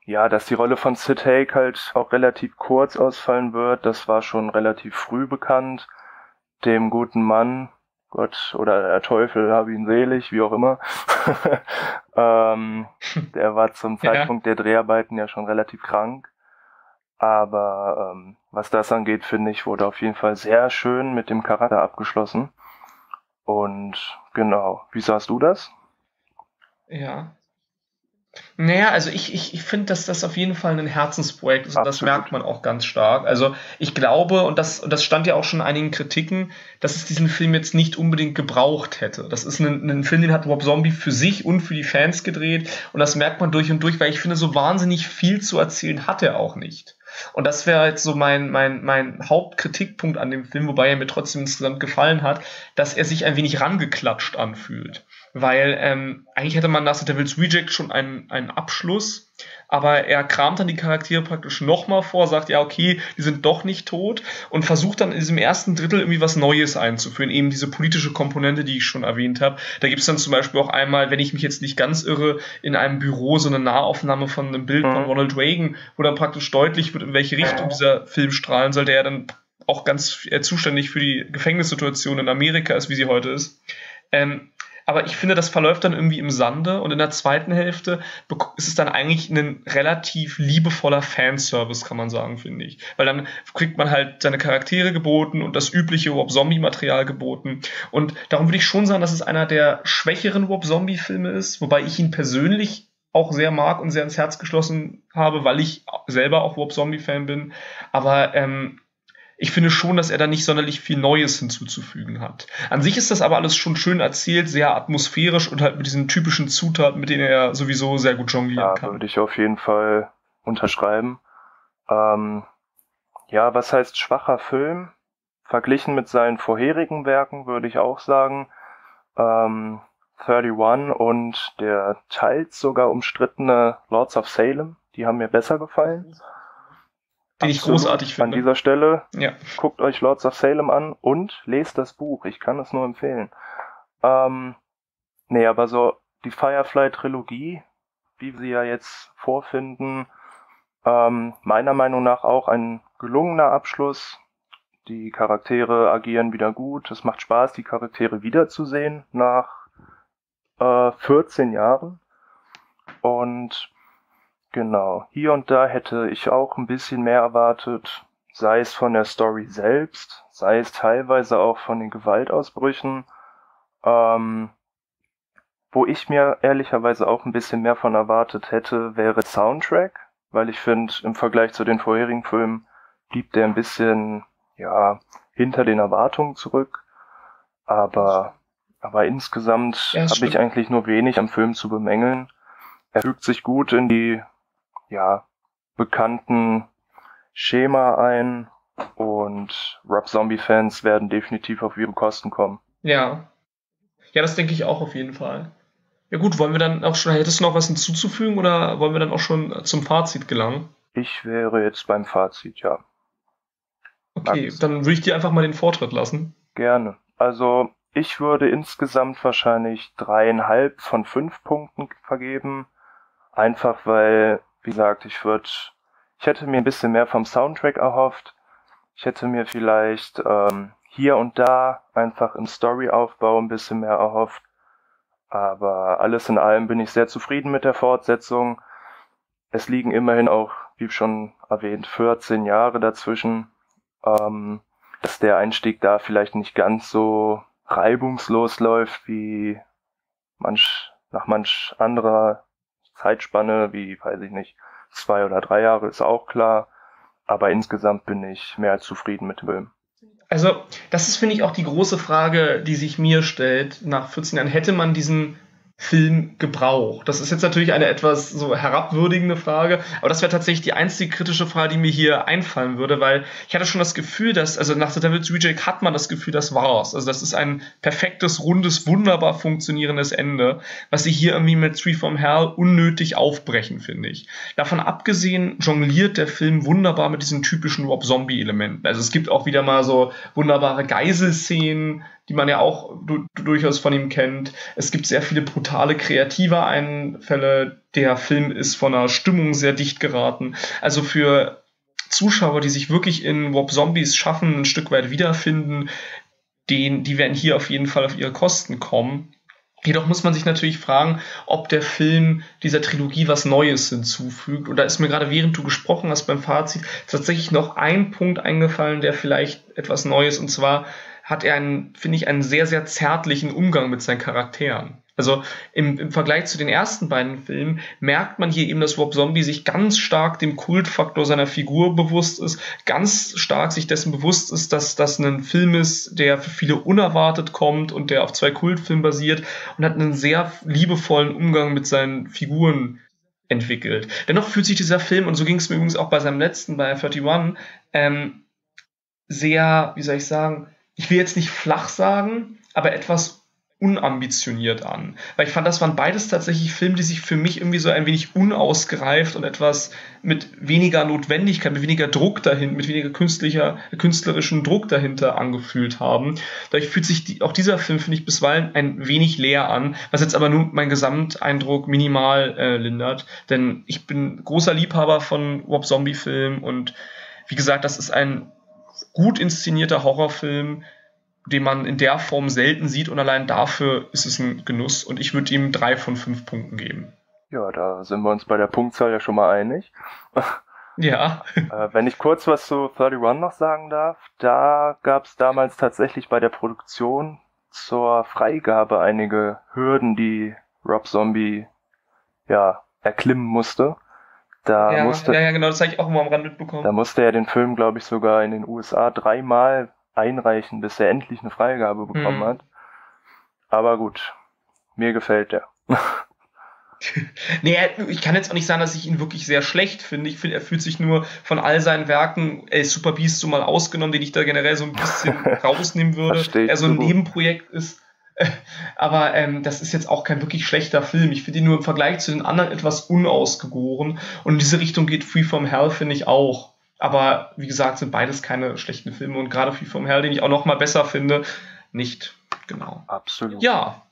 ja, dass die Rolle von Sid Haig halt auch relativ kurz ausfallen wird, das war schon relativ früh bekannt. Dem guten Mann, Gott oder der Teufel, habe ihn selig, wie auch immer. ähm, der war zum Zeitpunkt ja. der Dreharbeiten ja schon relativ krank. Aber ähm, was das angeht, finde ich, wurde auf jeden Fall sehr schön mit dem Charakter abgeschlossen. Und genau, wie sahst du das? Ja. Naja, also ich, ich, ich finde, dass das auf jeden Fall ein Herzensprojekt ist und das merkt man auch ganz stark. Also ich glaube, und das, und das stand ja auch schon in einigen Kritiken, dass es diesen Film jetzt nicht unbedingt gebraucht hätte. Das ist ein, ein Film, den hat Rob Zombie für sich und für die Fans gedreht und das merkt man durch und durch, weil ich finde, so wahnsinnig viel zu erzählen hat er auch nicht. Und das wäre jetzt so mein, mein, mein Hauptkritikpunkt an dem Film, wobei er mir trotzdem insgesamt gefallen hat, dass er sich ein wenig rangeklatscht anfühlt. weil ähm, eigentlich hätte man nach The Devil's Reject schon einen, einen Abschluss, aber er kramt dann die Charaktere praktisch nochmal vor, sagt, ja, okay, die sind doch nicht tot und versucht dann in diesem ersten Drittel irgendwie was Neues einzuführen, eben diese politische Komponente, die ich schon erwähnt habe. Da gibt es dann zum Beispiel auch einmal, wenn ich mich jetzt nicht ganz irre, in einem Büro so eine Nahaufnahme von einem Bild mhm. von Ronald Reagan, wo dann praktisch deutlich wird, in welche Richtung dieser Film strahlen soll, der ja dann auch ganz äh, zuständig für die Gefängnissituation in Amerika ist, wie sie heute ist. Ähm, aber ich finde, das verläuft dann irgendwie im Sande und in der zweiten Hälfte ist es dann eigentlich ein relativ liebevoller Fanservice, kann man sagen, finde ich. Weil dann kriegt man halt seine Charaktere geboten und das übliche Warp-Zombie-Material geboten. Und darum würde ich schon sagen, dass es einer der schwächeren Warp-Zombie-Filme ist, wobei ich ihn persönlich auch sehr mag und sehr ins Herz geschlossen habe, weil ich selber auch Warp-Zombie-Fan bin. Aber ähm, ich finde schon, dass er da nicht sonderlich viel Neues hinzuzufügen hat. An sich ist das aber alles schon schön erzählt, sehr atmosphärisch und halt mit diesen typischen Zutaten, mit denen er sowieso sehr gut jonglieren ja, kann. würde ich auf jeden Fall unterschreiben. Ähm, ja, was heißt schwacher Film? Verglichen mit seinen vorherigen Werken würde ich auch sagen, ähm, 31 und der teils sogar umstrittene Lords of Salem, die haben mir besser gefallen den ich großartig finde. An dieser Stelle ja. guckt euch Lords of Salem an und lest das Buch. Ich kann es nur empfehlen. Ähm, nee, aber so die Firefly-Trilogie, wie sie ja jetzt vorfinden, ähm, meiner Meinung nach auch ein gelungener Abschluss. Die Charaktere agieren wieder gut. Es macht Spaß, die Charaktere wiederzusehen nach äh, 14 Jahren. Und Genau. Hier und da hätte ich auch ein bisschen mehr erwartet, sei es von der Story selbst, sei es teilweise auch von den Gewaltausbrüchen. Ähm, wo ich mir ehrlicherweise auch ein bisschen mehr von erwartet hätte, wäre Soundtrack, weil ich finde, im Vergleich zu den vorherigen Filmen blieb der ein bisschen, ja, hinter den Erwartungen zurück. Aber, aber insgesamt ja, habe ich eigentlich nur wenig am Film zu bemängeln. Er fügt sich gut in die ja, bekannten Schema ein und Rap Zombie Fans werden definitiv auf ihre Kosten kommen. Ja. Ja, das denke ich auch auf jeden Fall. Ja gut, wollen wir dann auch schon, hättest du noch was hinzuzufügen oder wollen wir dann auch schon zum Fazit gelangen? Ich wäre jetzt beim Fazit, ja. Okay, Max. dann würde ich dir einfach mal den Vortritt lassen. Gerne. Also, ich würde insgesamt wahrscheinlich dreieinhalb von fünf Punkten vergeben. Einfach weil wie gesagt, ich würde, ich hätte mir ein bisschen mehr vom Soundtrack erhofft. Ich hätte mir vielleicht ähm, hier und da einfach im Storyaufbau ein bisschen mehr erhofft. Aber alles in allem bin ich sehr zufrieden mit der Fortsetzung. Es liegen immerhin auch, wie schon erwähnt, 14 Jahre dazwischen. Ähm, dass der Einstieg da vielleicht nicht ganz so reibungslos läuft wie manch, nach manch anderer Zeitspanne, wie, weiß ich nicht, zwei oder drei Jahre ist auch klar. Aber insgesamt bin ich mehr als zufrieden mit dem Film. Also, das ist, finde ich, auch die große Frage, die sich mir stellt. Nach 14 Jahren hätte man diesen Film gebraucht? Das ist jetzt natürlich eine etwas so herabwürdigende Frage, aber das wäre tatsächlich die einzige kritische Frage, die mir hier einfallen würde, weil ich hatte schon das Gefühl, dass, also nach The Devil's Reject hat man das Gefühl, das war's. Also das ist ein perfektes, rundes, wunderbar funktionierendes Ende, was sie hier irgendwie mit Three from Hell unnötig aufbrechen, finde ich. Davon abgesehen jongliert der Film wunderbar mit diesen typischen Rob-Zombie-Elementen. Also es gibt auch wieder mal so wunderbare Geiselszenen, die man ja auch du, durchaus von ihm kennt. Es gibt sehr viele brutale, kreative Einfälle. Der Film ist von der Stimmung sehr dicht geraten. Also für Zuschauer, die sich wirklich in Warp Zombies schaffen, ein Stück weit wiederfinden, den, die werden hier auf jeden Fall auf ihre Kosten kommen. Jedoch muss man sich natürlich fragen, ob der Film dieser Trilogie was Neues hinzufügt. Und da ist mir gerade, während du gesprochen hast beim Fazit, tatsächlich noch ein Punkt eingefallen, der vielleicht etwas Neues, und zwar hat er einen, finde ich, einen sehr, sehr zärtlichen Umgang mit seinen Charakteren. Also im, im Vergleich zu den ersten beiden Filmen merkt man hier eben, dass Rob Zombie sich ganz stark dem Kultfaktor seiner Figur bewusst ist, ganz stark sich dessen bewusst ist, dass das ein Film ist, der für viele unerwartet kommt und der auf zwei Kultfilmen basiert und hat einen sehr liebevollen Umgang mit seinen Figuren entwickelt. Dennoch fühlt sich dieser Film, und so ging es mir übrigens auch bei seinem letzten, bei 31, ähm, sehr, wie soll ich sagen, ich will jetzt nicht flach sagen, aber etwas unambitioniert an. Weil ich fand, das waren beides tatsächlich Filme, die sich für mich irgendwie so ein wenig unausgereift und etwas mit weniger Notwendigkeit, mit weniger Druck dahinter, mit weniger künstlicher, künstlerischen Druck dahinter angefühlt haben. Dadurch fühlt sich die, auch dieser Film, finde ich, bisweilen ein wenig leer an, was jetzt aber nur mein Gesamteindruck minimal äh, lindert. Denn ich bin großer Liebhaber von Rob Zombie-Filmen und wie gesagt, das ist ein gut inszenierter Horrorfilm, den man in der Form selten sieht und allein dafür ist es ein Genuss und ich würde ihm drei von fünf Punkten geben. Ja, da sind wir uns bei der Punktzahl ja schon mal einig. Ja. äh, wenn ich kurz was zu 31 noch sagen darf, da gab es damals tatsächlich bei der Produktion zur Freigabe einige Hürden, die Rob Zombie ja erklimmen musste. Da ja, musste, ja, ja, genau, das habe ich auch immer am Rand mitbekommen. Da musste er den Film, glaube ich, sogar in den USA dreimal einreichen, bis er endlich eine Freigabe bekommen mhm. hat. Aber gut, mir gefällt der. nee, ich kann jetzt auch nicht sagen, dass ich ihn wirklich sehr schlecht finde. Ich finde, er fühlt sich nur von all seinen Werken, ey, Super Beast so mal ausgenommen, den ich da generell so ein bisschen rausnehmen würde. Er so ein Nebenprojekt ist. Aber ähm, das ist jetzt auch kein wirklich schlechter Film. Ich finde ihn nur im Vergleich zu den anderen etwas unausgegoren. Und in diese Richtung geht Free From Hell, finde ich auch. Aber wie gesagt, sind beides keine schlechten Filme und gerade Free From Hell, den ich auch noch mal besser finde, nicht. Genau. Absolut. Ja.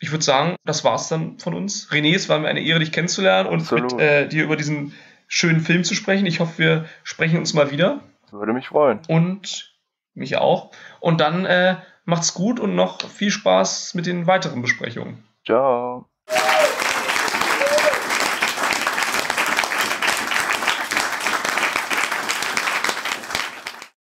Ich würde sagen, das war's dann von uns. René, es war mir eine Ehre, dich kennenzulernen und Absolut. mit äh, dir über diesen schönen Film zu sprechen. Ich hoffe, wir sprechen uns mal wieder. Würde mich freuen. Und mich auch. Und dann äh, macht's gut und noch viel Spaß mit den weiteren Besprechungen. Ciao.